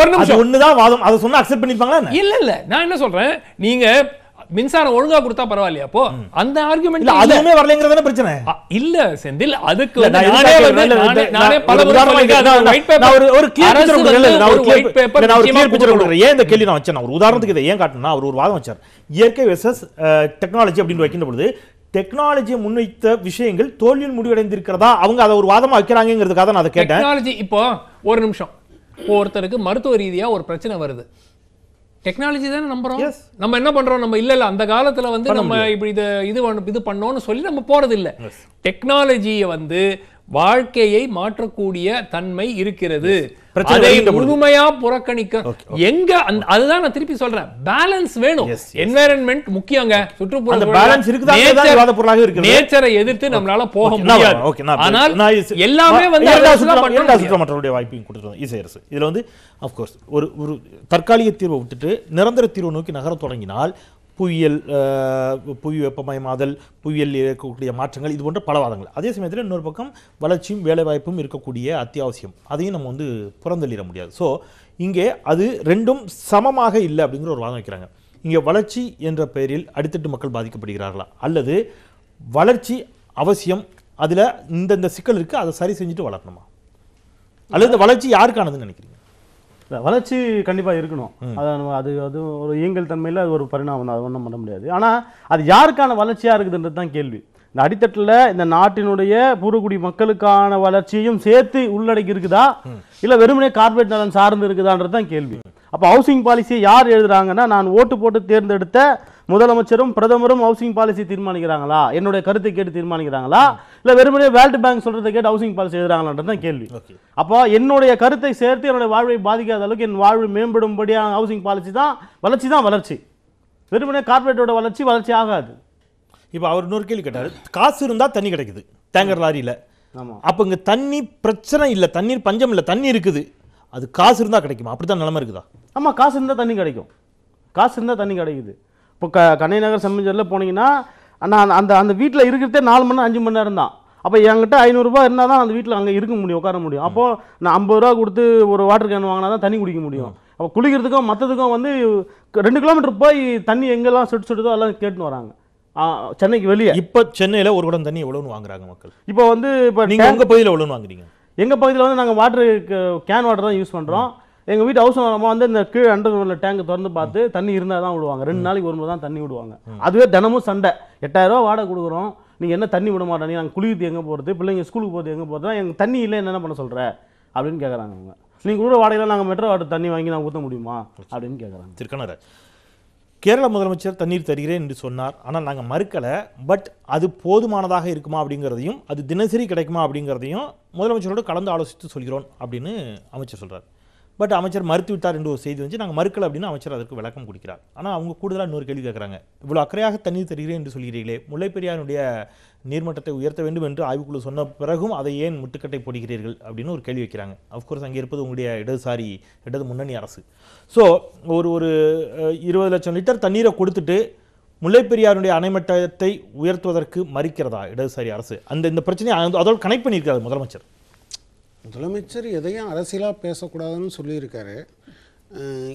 ஒரு நிமிஷம். ஒண்ணுதான் வாதம். அதை சொன்னா அக்செப்ட் பண்ணிருப்பாங்களா என்ன? இல்ல இல்ல. நான் என்ன சொல்றேன்? நீங்க மின்சாரம் ஒழுங்கா கொடுத்தா பரவாயில்லையா? அப்போ அந்த இல்ல ஆர்குமெண்ட் அதுவுமே வரலைங்கிறதானே பிரச்சனை? இல்ல செந்தில் அதுக்கு நான் பல ஒரு ஒரு ஒரு picture வந்து கொடுக்கறேன். நான் ஒரு ஒரு நான் ஒரு. ஏன் இந்த கேள்வி நான் வச்சேன்? ஒரு உதாரணத்துக்கு இதை ஏன் காட்டினா அவர் ஒரு வாதம் வச்சார். இயற்கை வெர்சஸ் டெக்னாலஜி அப்படின்னு வைக்கின்ற பொழுது டெக்னாலஜியை முன்வைத்த விஷயங்கள் தோல்வியில் முடிவடைந்திருக்கிறதா? அவங்க அதை ஒரு வாதமா வைக்கிறாங்கிறதுக்காக நான் அதை கேட்டேன். டெக்னாலஜி இப்போ ஒரு நிமிஷம். இப்போ ஒருத்தருக்கு மருத்துவ ரீதியா ஒரு பிரச்சனை வருது. டெக்னாலஜி தானே நம்புறோம். நம்ம என்ன பண்றோம்? நம்ம இல்ல இல்ல அந்த காலத்துல வந்து நம்ம இப்படி இது இது இது பண்ணோம்னு சொல்லி நம்ம போறது இல்ல டெக்னாலஜியை வந்து வாழ்க்கையை மாற்றக்கூடிய தன்மை இருக்கிறது. அதை. முழுமையா புறக்கணிக்க எங்க அதுதான் நான் திருப்பி சொல்றேன். பேலன்ஸ் வேணும். என்வாயரன்மெண்ட் முக்கியங்க. சுற்றுப்புற. நேச்சரை எதிர்த்து நம்மளால போக முடியாது. ஆனால் எல்லாமே வந்து மற்றவருடைய வாய்ப்பையும் கொடுத்துருக்கோம் இசை அரசு இதுல வந்து அஃப்கோர்ஸ் ஒரு ஒரு தற்காலிக தீர்வை விட்டுட்டு நிரந்தர தீர்வை நோக்கி நகரத் தொடங்கினால் புவியியல் புவி வெப்பமயமாதல் புவியியல் இருக்கக்கூடிய மாற்றங்கள் இது போன்ற பல வாதங்கள். அதே சமயத்தில் இன்னொரு பக்கம் வளர்ச்சியும் வேலைவாய்ப்பும் இருக்கக்கூடிய அத்தியாவசியம். அதையும் நம்ம வந்து புறந்தள்ளிட முடியாது. ஸோ இங்கே அது ரெண்டும் சமமாக இல்லை அப்படிங்கிற ஒரு வாதம் வைக்கிறாங்க. இங்கே வளர்ச்சி என்ற பெயரில் அடித்தட்டு மக்கள் பாதிக்கப்படுகிறார்களா? அல்லது வளர்ச்சி அவசியம் அதில் இந்தந்த சிக்கல் இருக்குது அதை சரி செஞ்சுட்டு வளரணுமா? அல்லது வளர்ச்சி யாருக்கானதுன்னு நினைக்கிறீங்க? இல்ல, வளர்ச்சி கண்டிப்பா இருக்கணும். அது அது அது ஒரு இயங்கல் தன்மையில அது ஒரு பரிணாமம் தான். அது ஒன்றும் பண்ண முடியாது. ஆனா அது யாருக்கான வளர்ச்சியா இருக்குதுன்றது தான் கேள்வி. இந்த அடித்தட்டுல இந்த நாட்டினுடைய பூர்வகுடி மக்களுக்கான வளர்ச்சியையும் சேர்த்து உள்ளடக்கி இருக்குதா? இல்ல வெறுமனே கார்பரேட் நலன் சார்ந்து இருக்குதான்றது தான் கேள்வி. அப்ப ஹவுசிங் பாலிசியை யார் எழுதுறாங்கன்னா நான் ஓட்டு போட்டு தேர்ந்தெடுத்த முதலமைச்சரும் பிரதமரும் ஹவுசிங் பாலிசி தீர்மானிக்கிறாங்களா? என்னுடைய கருத்தை கேட்டு தீர்மானிக்கிறாங்களா? இல்ல வெறுமனே வேர்ல்டு பேங்க் சொல்றதை கேட்டு ஹவுசிங் பாலிசி எழுதுறாங்களான்றது தான் கேள்வி. அப்போ என்னுடைய கருத்தை சேர்த்து என்னுடைய வாழ்வை பாதிக்காத அளவுக்கு என் வாழ்வு மேம்படும்படியான ஹவுசிங் பாலிசி தான் வளர்ச்சி தான் வளர்ச்சி. வெறுமனே கார்பரேட்டோட வளர்ச்சி வளர்ச்சி ஆகாது. இப்போ அவர் இன்னொரு கேள்வி கேட்டார். காசு இருந்தால் தண்ணி கிடைக்குது டேங்கர் லாரியில். ஆமா. அப்போ இங்கே தண்ணி பிரச்சனை இல்லை தண்ணீர் பஞ்சம் இல்லை தண்ணி இருக்குது. அது காசு இருந்தால் கிடைக்குமா? அப்படி தான் நிலமை இருக்குதா? ஆமா காசு இருந்தால் தண்ணி கிடைக்கும். காசு இருந்தால் தண்ணி கிடைக்குது. இப்போ க கண்ணை நகர் செம்மஞ்சரில் போனீங்கன்னா நான் அந்த அந்த வீட்டில் இருக்கிறதே நாலு மணி நேரம் அஞ்சு மணி நேரம் தான். அப்போ என்கிட்ட ஐநூறுரூபா இருந்தால் தான் அந்த வீட்டில் அங்கே இருக்க முடியும் உட்கார முடியும். அப்போ நான் ஐம்பது ரூபா கொடுத்து ஒரு வாட்டர் கேன் வாங்கினா தான் தண்ணி குடிக்க முடியும். அப்போ குளிக்கிறதுக்கும் மற்றதுக்கும் வந்து ரெண்டு கிலோமீட்டர் போய் தண்ணி எங்கெல்லாம் சுட்டு சுடுதோ எல்லாம் கேட்டுன்னு வராங்க. சென்னைக்கு வெளியே. இப்போ சென்னையில் ஒரு குடம் தண்ணி எவ்வளோன்னு வாங்குறாங்க மக்கள்? இப்போ வந்து இப்போ நீங்கள் உங்கள் பகுதியில் எவ்வளோன்னு வாங்குறீங்க? எங்கள் பகுதியில் வந்து நாங்கள் வாட்டர் கேன் வாட்டர் தான் யூஸ் பண்ணுறோம் எங்கள் வீட்டு ஹவுஸ் ஓனரமாக வந்து இந்த கீழே அண்டர் கிரவுண்டில் டேங்க் திறந்து பார்த்து தண்ணி இருந்தால் தான் விடுவாங்க. ரெண்டு நாளைக்கு ஒரு முறை தான் தண்ணி விடுவாங்க. அதுவே தினமும் சண்டை. எட்டாயிரம் ரூபா வாடகை கொடுக்குறோம். நீங்கள் என்ன தண்ணி விட மாட்டேங்க நாங்கள் குளிக்கிறது எங்கே போகிறது பிள்ளைங்க ஸ்கூலுக்கு போகிறது எங்கே போகிறது எங்கள் தண்ணி இல்லை என்ன பண்ண சொல்கிற அப்படின்னு கேட்குறாங்க அவங்க நீங்கள் கூட வாடகையில் நாங்கள் மெட்ரோ வாட்டர் தண்ணி வாங்கி நாங்கள் ஊற்ற முடியுமா? அப்படின்னு கேட்குறாங்க திருக்கணர் கேரள முதலமைச்சர் தண்ணீர் தருகிறேன் என்று சொன்னார். ஆனால் நாங்கள் மறுக்கலை. பட் அது போதுமானதாக இருக்குமா அப்படிங்கிறதையும் அது தினசரி கிடைக்குமா அப்படிங்கிறதையும் முதலமைச்சரோடு கலந்து ஆலோசித்து சொல்கிறோம் அப்படின்னு அமைச்சர் சொல்கிறார் பட் அமைச்சர் மறுத்து விட்டார் என்று ஒரு செய்தி வந்து நாங்கள் மறுக்கல அப்படின்னு அமைச்சர் அதற்கு விளக்கம் கொடுக்கிறார். ஆனால் அவங்க கூடுதலாக இன்னொரு கேள்வி கேட்குறாங்க இவ்வளோ அக்கறையாக தண்ணீர் தருகிறேன் என்று சொல்கிறீர்களே முல்லைப்பெரியாருடைய நீர்மட்டத்தை உயர்த்த வேண்டும் என்று ஆய்வுக்குழு சொன்ன பிறகும் அதை ஏன் முட்டுக்கட்டை போடுகிறீர்கள் அப்படின்னு ஒரு கேள்வி வைக்கிறாங்க. அஃப்கோர்ஸ் அங்கே இருப்பது உங்களுடைய இடதுசாரி இடது முன்னணி அரசு. ஸோ ஒரு ஒரு இருபது லட்சம் லிட்டர் தண்ணீரை கொடுத்துட்டு முல்லைப்பெரியாருடைய அணைமட்டத்தை உயர்த்துவதற்கு மறிக்கிறதா இடதுசாரி அரசு? அந்த இந்த பிரச்சனையை அதோடு கனெக்ட் பண்ணியிருக்காரு முதலமைச்சர். முதலமைச்சர் எதையும் அரசியலாக பேசக்கூடாதுன்னு சொல்லியிருக்காரு.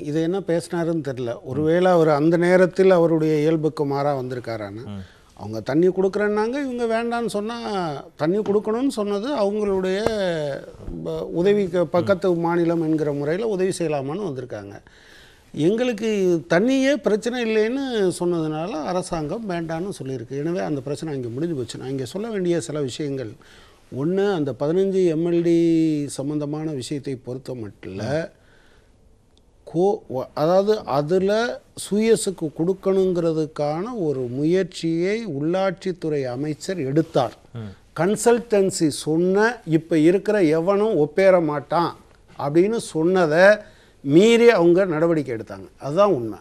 இது என்ன பேசினாருன்னு தெரில ஒருவேளை அவர் அந்த நேரத்தில் அவருடைய இயல்புக்கு மாறாக வந்திருக்காரான்னு. அவங்க தண்ணி கொடுக்குறேன்னாங்க இவங்க வேண்டான்னு சொன்னால் தண்ணி கொடுக்கணும்னு சொன்னது அவங்களுடைய உதவிக்கு பக்கத்து மாநிலம் என்கிற முறையில் உதவி செய்யலாமான்னு வந்திருக்காங்க. எங்களுக்கு தண்ணியே பிரச்சனை இல்லைன்னு சொன்னதுனால அரசாங்கம் வேண்டான்னு சொல்லியிருக்கு. எனவே அந்த பிரச்சனை அங்கே முடிஞ்சு போச்சு. நான் இங்கே சொல்ல வேண்டிய சில விஷயங்கள் ஒன்று அந்த பதினஞ்சு எம்எல்டி சம்பந்தமான விஷயத்தை பொறுத்த மட்டும் கோ அதாவது அதில் சுயஸுக்கு கொடுக்கணுங்கிறதுக்கான ஒரு முயற்சியை உள்ளாட்சித்துறை அமைச்சர் எடுத்தார். கன்சல்டன்சி சொன்ன இப்போ இருக்கிற எவனும் ஒப்பேற மாட்டான் அப்படின்னு சொன்னதை மீறி அவங்க நடவடிக்கை எடுத்தாங்க. அதுதான் உண்மை.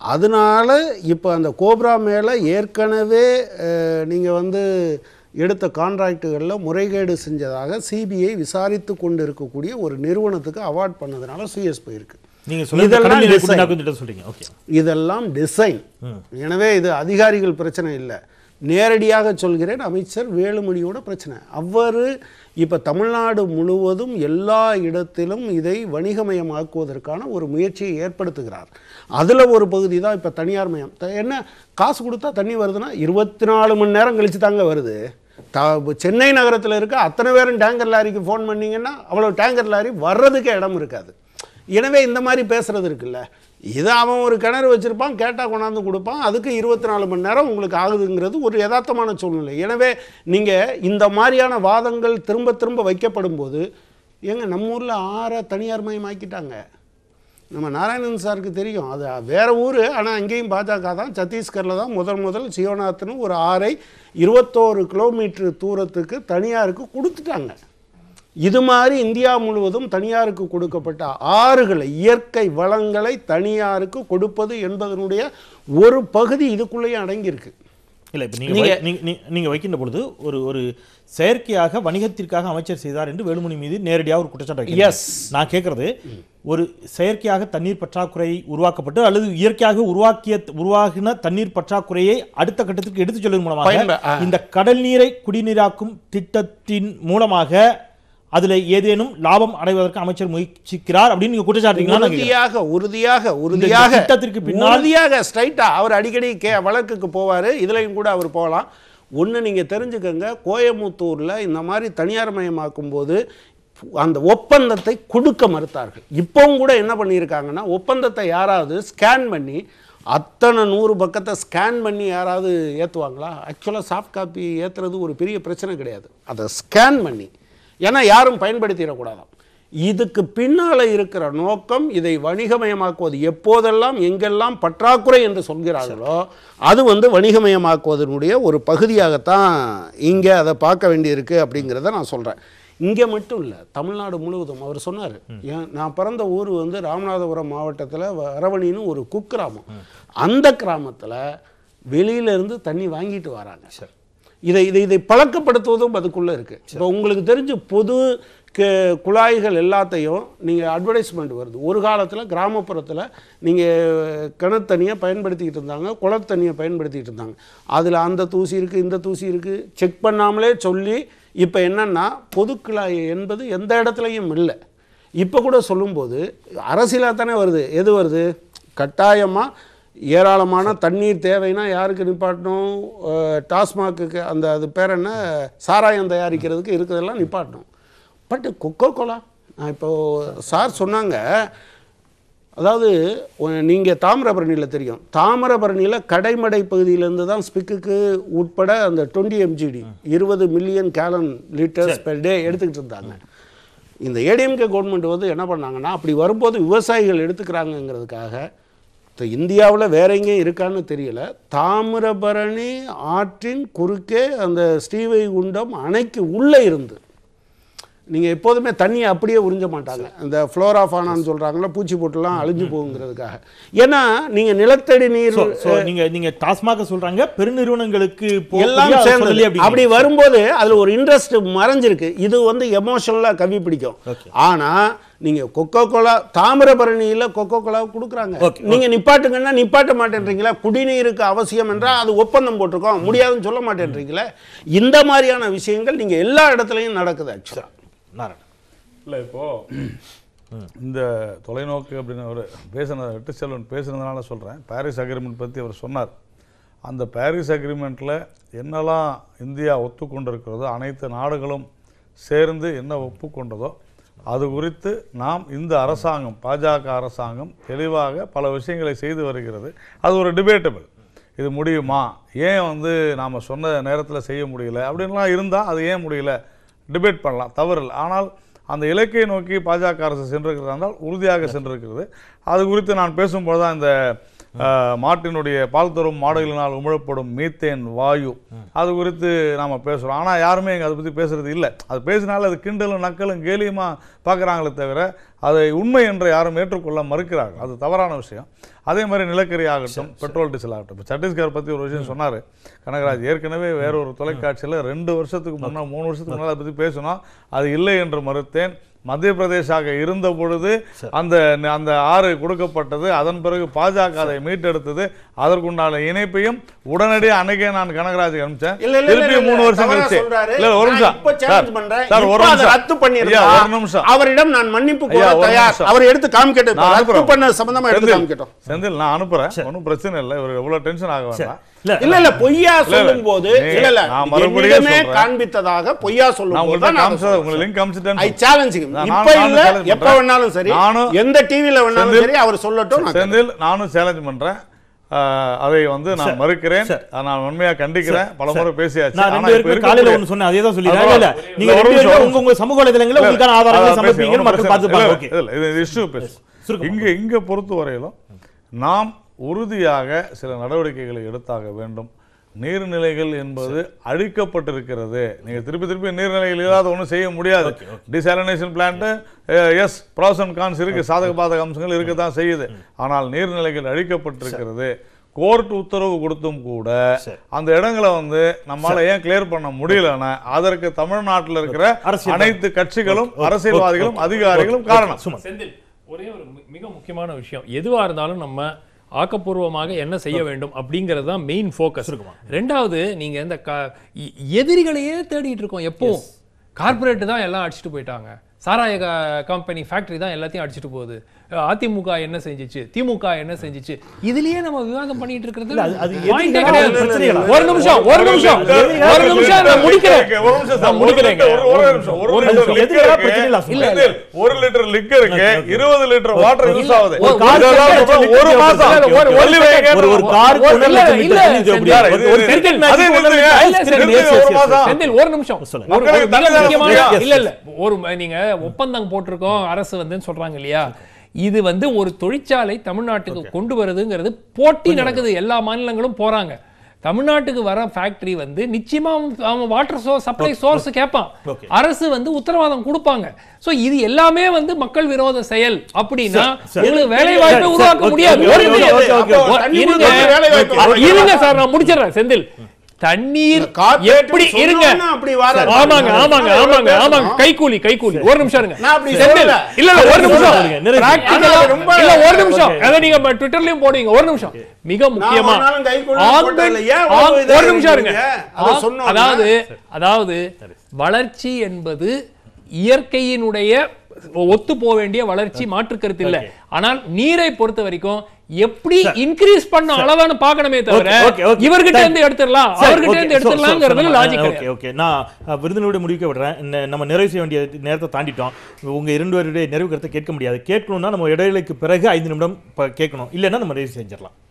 அதனால இப்போ அந்த கோப்ரா மேலே ஏற்கனவே நீங்கள் வந்து எடுத்த கான்ட்ராக்டுகளில் முறைகேடு செஞ்சதாக சிபிஐ விசாரித்து கொண்டு இருக்கக்கூடிய ஒரு நிறுவனத்துக்கு அவார்ட் பண்ணதுனால சுயஸ் போயிருக்கு. இதெல்லாம் இதெல்லாம் டிசைன் எனவே இது அதிகாரிகள் பிரச்சனை இல்லை. நேரடியாக சொல்கிறேன் அமைச்சர் வேலுமணியோட பிரச்சனை. அவர் இப்போ தமிழ்நாடு முழுவதும் எல்லா இடத்திலும் இதை வணிகமயமாக்குவதற்கான ஒரு முயற்சியை ஏற்படுத்துகிறார். அதில் ஒரு பகுதி தான் இப்போ தனியார் மயம். என்ன காசு கொடுத்தா தண்ணி வருதுன்னா இருபத்தி நாலு மணி நேரம் கழிச்சு தாங்க வருது. த சென்னை நகரத்தில் இருக்க அத்தனை பேரும் டேங்கர் லாரிக்கு ஃபோன் பண்ணீங்கன்னா அவ்வளோ டேங்கர் லாரி வர்றதுக்கு இடம் இருக்காது. எனவே இந்த மாதிரி பேசுகிறது இருக்குல்ல. இதை அவன் ஒரு கிணறு வச்சுருப்பான் கேட்டால் கொண்டாந்து கொடுப்பான் அதுக்கு இருபத்தி நாலு மணி நேரம் உங்களுக்கு ஆகுதுங்கிறது ஒரு யதார்த்தமான சூழ்நிலை. எனவே நீங்கள் இந்த மாதிரியான வாதங்கள் திரும்ப திரும்ப வைக்கப்படும் போது ஏங்க நம்ம ஊரில் ஆற தனியார் மயமாக்கிட்டாங்க நம்ம நாராயணன் சாருக்கு தெரியும். அது வேறு ஊர் ஆனால் அங்கேயும் பாஜக தான். சத்தீஸ்கரில் தான் முதல் முதல் சிவநாத்னு ஒரு ஆறை இருபத்தோரு கிலோமீட்டர் தூரத்துக்கு தனியாருக்கு கொடுத்துட்டாங்க. இது மாதிரி இந்தியா முழுவதும் தனியாருக்கு கொடுக்கப்பட்ட ஆறுகளை இயற்கை வளங்களை தனியாருக்கு கொடுப்பது என்பதனுடைய ஒரு பகுதி இதுக்குள்ளேயே அடங்கியிருக்கு. இல்லை இப்போ நீங்கள் வை- நீங்க- நீ- நீங்க வைக்கின்ற பொழுது ஒரு ஒரு செயற்கையாக வணிகத்திற்காக அமைச்சர் செய்தார் என்று வேலுமணி மீது நேரடியாக ஒரு குற்றச்சாட்டு. Yes. நான் கேட்கறது ஒரு செயற்கையாக தண்ணீர் பற்றாக்குறை உருவாக்கப்பட்டு அல்லது இயற்கையாக உருவாக்கிய உருவாகின தண்ணீர் பற்றாக்குறையை அடுத்த கட்டத்திற்கு எடுத்துச் செல்வதன் மூலமாக. இந்த கடல் நீரை குடிநீராக்கும் திட்டத்தின் மூலமாக அதுல ஏதேனும் லாபம் அடைவதற்கு அமைச்சர் முயற்சிக்கிறார் அப்படின்னு நீங்க குற்றச்சாட்டுறீங்களா நான் கேட்கிறேன். உறுதியாக உறுதியாக உறுதியாக திட்டத்திற்கு பின்னால் உறுதியாக ஸ்ட்ரைட்டா அவர் அடிக்கடி கே வழக்குக்கு போவார். இதுலயும் கூட அவர் போகலாம். ஒன்று நீங்கள் தெரிஞ்சுக்கங்க கோயமுத்தூரில் இந்த மாதிரி தனியார் மயமாக்கும் போது அந்த ஒப்பந்தத்தை கொடுக்க மறுத்தார்கள். இப்போவும் கூட என்ன பண்ணியிருக்காங்கன்னா ஒப்பந்தத்தை யாராவது ஸ்கேன் பண்ணி அத்தனை நூறு பக்கத்தை ஸ்கேன் பண்ணி யாராவது ஏற்றுவாங்களா ஆக்சுவலாக சாஃப்ட் காப்பி ஏற்றுறது ஒரு பெரிய பிரச்சனை கிடையாது. அதை ஸ்கேன் பண்ணி ஏன்னா யாரும் பயன்படுத்திடக்கூடாதாம். இதுக்கு பின்னால இருக்கிற நோக்கம் இதை வணிகமயமாக்குவது. எப்போதெல்லாம் எங்கெல்லாம் பற்றாக்குறை என்று சொல்கிறார்களோ அது வந்து வணிகமயமாக்குவதனுடைய ஒரு பகுதியாகத்தான் இங்கே அதை பார்க்க வேண்டியிருக்கு அப்படிங்கிறத நான் சொல்கிறேன் இங்கே மட்டும் இல்லை தமிழ்நாடு முழுவதும். அவர் சொன்னார் ஏன் நான் பிறந்த ஊர் வந்து ராமநாதபுரம் மாவட்டத்தில் வரவணின்னு ஒரு குக்கிராமம். அந்த கிராமத்தில் வெளியிலேருந்து தண்ணி வாங்கிட்டு வராங்க. இதை இதை இதை பழக்கப்படுத்துவதும் அதுக்குள்ளே இருக்குது இப்போ உங்களுக்கு தெரிஞ்சு பொது க- குழாய்கள் எல்லாத்தையும் நீங்கள் அட்வர்டைஸ்மெண்ட் வருது. ஒரு காலத்தில் கிராமப்புறத்தில் நீங்கள் கிணத்தண்ணியை பயன்படுத்திக்கிட்டு இருந்தாங்க குளத்தண்ணியை பயன்படுத்திக்கிட்டு இருந்தாங்க. அதில் அந்த தூசி இருக்குது இந்த தூசி இருக்குது செக் பண்ணாமலே சொல்லி இப்போ என்னன்னா பொது குழாய் என்பது எந்த இடத்துலையும் இல்லை. இப்போ கூட சொல்லும்போது அரசியலாக தானே வருது. எது வருது? கட்டாயமாக ஏராளமான தண்ணீர் தேவைன்னா யாருக்கு நிப்பாட்டணும்? அஹ், டாஸ்மாக்குக்கு அந்த அது பேர் என்ன? சாராயம் தயாரிக்கிறதுக்கு இருக்கிறதெல்லாம் நிப்பாட்டணும். பட் கொக்கோ கோலா நான் இப்போ சார் சொன்னாங்க அதாவது நீங்கள் தாமிரபரணியில் தெரியும். தாமிரபரணியில் கடைமடை பகுதியிலேருந்து தான் ஸ்பிக்குக்கு உட்பட அந்த டுவெண்ட்டி எம்ஜிடி இருபது million gallon litres per day எடுத்துக்கிட்டு இருந்தாங்க. இந்த ஏடிஎம்கே கவர்மெண்ட் வந்து என்ன பண்ணாங்கன்னா அப்படி வரும்போது விவசாயிகள் எடுத்துக்கிறாங்கங்கிறதுக்காக இந்தியாவில் வேற எங்கேயும் இருக்கான்னு தெரியல. தாமிரபரணி ஆற்றின் குறுக்கே அந்த ஸ்ரீவைகுண்டம் அணைக்கு உள்ளே இருந்து நீங்கள் எப்போதுமே தண்ணியை அப்படியே உறிஞ்ச மாட்டாங்க. இந்த ஃப்ளோரா ஃபானான்னு சொல்கிறாங்களா பூச்சி போட்டுலாம் அழிஞ்சு போகுங்கிறதுக்காக. ஏன்னா நீங்கள் நிலத்தடி நீர் So- so நீங்க நீங்க டாஸ்மாக சொல்றாங்க பெருநிறுவனங்களுக்கு எல்லாம் சேர்ந்து. அப்படி வரும்போது அதுல ஒரு இன்ட்ரெஸ்ட் மறைஞ்சிருக்கு. இது வந்து எமோஷனலா கவி பிடிக்கும். Okay. ஆனா நீங்க கொக்கோ கோலா தாமிரபரணியில கொக்கோ கோலா கொடுக்குறாங்க நீங்க நிப்பாட்டுங்கன்னா நிப்பாட்ட மாட்டேன்றீங்களா? குடிநீருக்கு அவசியம் என்றால் அது ஒப்பந்தம் போட்டிருக்கோம். முடியாதுன்னு சொல்ல மாட்டேன்றீங்களா? இந்த மாதிரியான விஷயங்கள் நீங்க எல்லா இடத்துலையும் நடக்குது ஆக்சுவலா நாராயணன். இல்லை இப்போ இந்த தொலைநோக்கு அப்படின்னு அவர் பேசின விட்டு செல்வன் பேசுனதுனால சொல்கிறேன் பாரிஸ் அக்ரிமெண்ட் பற்றி அவர் சொன்னார். அந்த பாரிஸ் அக்ரிமெண்ட்டில் என்னெல்லாம் இந்தியா ஒத்துக்கொண்டிருக்கிறதோ அனைத்து நாடுகளும் சேர்ந்து என்ன ஒப்புக்கொண்டதோ அது குறித்து நாம் இந்த அரசாங்கம் பாஜக அரசாங்கம் தெளிவாக பல விஷயங்களை செய்து வருகிறது. அது ஒரு டிபேட்டபிள் இது முடியுமா? ஏன் வந்து நாம் சொன்ன நேரத்தில் செய்ய முடியல? அப்படின்லாம் இருந்தால் அது ஏன் முடியல? டிபேட் பண்ணலாம் தவறில்லை. ஆனால் அந்த இலக்கை நோக்கி பாஜக அரசு சென்றிருக்கிறதா என்றால் உறுதியாக சென்றிருக்கிறது. அது குறித்து நான் பேசும்போது தான் இந்த மாட்டினுடைய பால் தரும் மாடுகளினால் உமிழப்படும் மீத்தேன் வாயு. அது குறித்து நாம் பேசுகிறோம் ஆனால் யாருமே இங்கே அதை பற்றி பேசுறது இல்லை. அது பேசினாலும் அது கிண்டலும் நக்கலும் கேலியுமா பார்க்குறாங்களே தவிர அதை உண்மை என்று யாரும் ஏற்றுக்கொள்ள மறுக்கிறார்கள். அது தவறான விஷயம். அதே மாதிரி நிலக்கரி ஆகட்டும் பெட்ரோல் டீசல் ஆகட்டும். இப்போ சத்தீஸ்கர் பற்றி ஒரு விஷயம் சொன்னார். கனகராஜ் ஏற்கனவே வேற ஒரு தொலைக்காட்சியில் ரெண்டு வருஷத்துக்கு முன்னால் மூணு வருஷத்துக்கு முன்னால் அதை பற்றி பேசினோம். அது இல்லை என்று மறுத்தேன். மத்திய பிரதேசாக இருந்த பொழுது அந்த அந்த ஆறு கொடுக்கப்பட்டது அதன் பிறகு பாஜக அதை மீட்டெடுத்தது அதற்குண்டான இணைப்பையும் உடனடியாக அன்னைக்கே நான் கனகராஜுக்கு அனுப்பிச்சேன். திருப்பி மூணு வருஷம் கழிச்சு. இல்ல ஒரு நிமிஷம். நிமிஷம். அவரிடம் நான் மன்னிப்பு கோர தயார். அவர் எடுத்து ரத்து அனுப்புறேன். பண்ண சம்பந்தமா எடுத்து செந்தில், காமிக்கட்டும். செந்தில் நான் அனுப்புறேன். ஒன்றும் பிரச்சனை இல்லை. இவர் எவ்வளவு டென்ஷன் ஆக வேண்டாம். இல்ல இல்ல பொய்யா சொல்லும் போது இல்ல இல்ல என்னிடமே. காண்பித்ததாக பொய்யா சொல்லும் போது நான். உங்களுக்கு லிங்க் ஐ சேலஞ்ச் இப்ப இல்ல எப்ப. வேணாலும் சரி எந்த டிவில வேணாலும் சரி அவர் சொல்லட்டும் செந்தில் நானும் சேலஞ்ச் பண்றேன். அதை வந்து நான் மறுக்கிறேன். நான் உண்மையா கண்டிக்கிறேன். பல முறை பேசியாச்சு. நான் ரெண்டு பேருக்கு காலையில ஒண்ணு சொன்னேன் அதே தான் சொல்லிடுறேன். இல்ல நீங்க உங்க உங்க சமூக வலைதளங்கள்ல உங்களுக்கான ஆதாரங்களை பேசுங்க, மக்கள் பார்த்துப்பாங்க பிரச்சனை ஓகே இல்ல, இது இஷ்யூ பேசு. இங்கே இங்கே பொறுத்த வரையிலும் நாம் உறுதியாக சில நடவடிக்கைகளை எடுத்தாக வேண்டும். நீர்நிலைகள் என்பது அழிக்கப்பட்டிருக்கிறது. நீங்கள் திருப்பி திருப்பி நீர்நிலைகள் இல்லாத ஒன்றும் செய்ய முடியாது. Desalination plant is pros and cons இருக்கு சாதக பாதக அம்சங்கள் இருக்க தான் செய்யுது ஆனால் நீர்நிலைகள் அழிக்கப்பட்டிருக்கிறது. கோர்ட் உத்தரவு கொடுத்தும் கூட அந்த இடங்களை வந்து நம்மால ஏன் கிளியர் பண்ண முடியலன்னா அதற்கு தமிழ்நாட்டில் இருக்கிற அனைத்து கட்சிகளும் அரசியல்வாதிகளும் அதிகாரிகளும் காரணம். சுமன். செந்தில் ஒரே ஒரு மிக முக்கியமான விஷயம். எதுவா இருந்தாலும் நம்ம ஆக்கப்பூர்வமாக என்ன செய்ய வேண்டும் அப்படிங்கிறது தான் மெயின் ஃபோக்கஸ் ரெண்டாவது நீங்க இந்த க- எதிரிகளையே தேடிட்டு இருக்கோம் எப்பவும். கார்ப்பரேட் தான் எல்லாம் அடிச்சுட்டு போயிட்டாங்க. சாராய கம்பெனி ஃபேக்டரி தான் எல்லாத்தையும் அடிச்சுட்டு போகுது. அதிமுக என்ன செஞ்சுச்சு? திமுக என்ன செஞ்சுச்சு? இதுலயே நம்ம விவாதம் பண்ணிட்டு இருக்கிறது? ஒரு நிமிஷம் ஒரு நிமிஷம் ஒரு நிமிஷம் நான் முடிக்கிறேன். ஒரு நிமிஷம் நான் ஒரு நிமிஷம், ஒரு நிமிஷம். இல்ல, ஒரு லிட்டர் இருபது லிட்டர் வாட்டர் யூஸ் ஆகுது. ஒரு மாசம் ஒரு ஒரு கார் ஒரு- இல்ல? ஒரு நிமிஷம். இல்ல இல்ல. ஒரு நீங்க ஒப்பந்தம் போட்டிருக்கோம் அரசு வந்துன்னு சொல்றாங்க இல்லையா? இது வந்து ஒரு தொழிற்சாலை தமிழ்நாட்டுக்கு கொண்டு வருதுங்கிறது போட்டி நடக்குது. எல்லா மாநிலங்களும் போறாங்க. தமிழ்நாட்டுக்கு வர ஃபேக்டரி வந்து நிச்சயமா அவன் வாட்டர் சோர்ஸ் சப்ளை சோர்ஸ் கேட்பான். அரசு வந்து உத்தரவாதம் கொடுப்பாங்க. சோ இது எல்லாமே வந்து மக்கள் விரோத செயல் அப்படின்னா. உங்களுக்கு வேலை வாய்ப்பை உருவாக்க முடியாது. இருங்க. சார் நான் முடிச்சிடுறேன் செந்தில். தண்ணீர் எப்படி இருங்க. ஆமாங்க ஆமாங்க ஆமாங்க. ஆமாங்க. கைக்கூலி கைக்கூலி ஒரு நிமிஷம் இருங்க. இல்ல இல்ல ஒரு நிமிஷம். இல்ல ஒரு நிமிஷம். அதை நீங்க ட்விட்டர்லயும் போடுவீங்க. ஒரு நிமிஷம். மிக முக்கியமா ஒரு நிமிஷம் இருங்க. அதாவது அதாவது வளர்ச்சி என்பது இயற்கையினுடைய ஒத்து போக வேண்டிய வளர்ச்சி மாற்று கருத்து இல்ல. ஆனால் நீரை பொறுத்த வரைக்கும் எப்படி இன்க்ரீஸ் பண்ண அளவான பார்க்கணுமே தவிர. இவர்கிட்ட இருந்து எடுத்துடலாம். அவர்கிட்ட. இருந்து நம்ம- லாஜிக் okay, okay. நான் அஹ், விருந்தினருடைய முடிவுக்கு விடுறேன். நம்ம நிறைவு செய்ய வேண்டிய நேரத்தை தாண்டிட்டோம். உங்க இரண்டு பேருடைய நிறைவு கருத்தை கேட்க முடியாது. கேட்கணும்னா நம்ம இடைவேளைக்கு பிறகு ஐந்து நிமிடம் கேட்கணும். இல்லைன்னா நம்ம நிறைவு செஞ்சிடலாம்.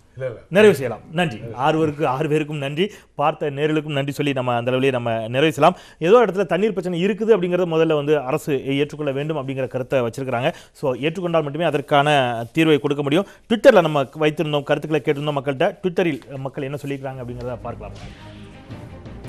நிறைவு செய்யலாம். நன்றி. ஆறுவருக்கு ஆறு பேருக்கும் நன்றி. பார்த்த நேர்களுக்கும் நன்றி சொல்லி நம்ம அந்த அளவிலேயே நம்ம நிறைவு செய்யலாம். ஏதோ இடத்துல தண்ணீர் பிரச்சனை இருக்குது அப்படிங்கிறத முதல்ல வந்து அரசு ஏற்றுக்கொள்ள வேண்டும் அப்படிங்கிற கருத்தை வச்சிருக்கிறாங்க. ஸோ ஏற்றுக்கொண்டால் மட்டுமே அதற்கான தீர்வை கொடுக்க முடியும். ட்விட்டரில் நம்ம வைத்திருந்தோம் கருத்துக்களை கேட்டிருந்தோம் மக்கள்கிட்ட. ட்விட்டரில் மக்கள் என்ன சொல்லியிருக்காங்க அப்படிங்கிறத பார்க்கலாம்.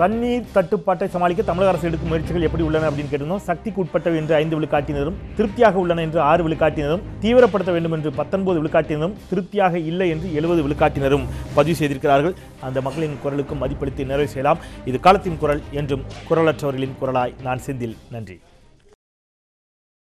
தண்ணீர் தட்டுப்பாட்டை சமாளிக்க தமிழக அரசு எடுக்கும் முயற்சிகள் எப்படி உள்ளன அப்படின்னு கேட்டிருந்தோம். சக்திக்கு உட்பட்டவை என்று ஐந்து விழுக்காட்டினரும் திருப்தியாக உள்ளன என்று ஆறு விழுக்காட்டினரும் தீவிரப்படுத்த வேண்டும் என்று பத்தொன்பது விழுக்காட்டினரும் திருப்தியாக இல்லை என்று எழுபது விழுக்காட்டினரும் பதிவு செய்திருக்கிறார்கள். அந்த மக்களின் குரலுக்கும் மதிப்பளித்து நிறைவு செய்யலாம். இது காலத்தின் குரல் என்றும் குரலற்றவர்களின் குரலாய் நான் செந்தில். நன்றி.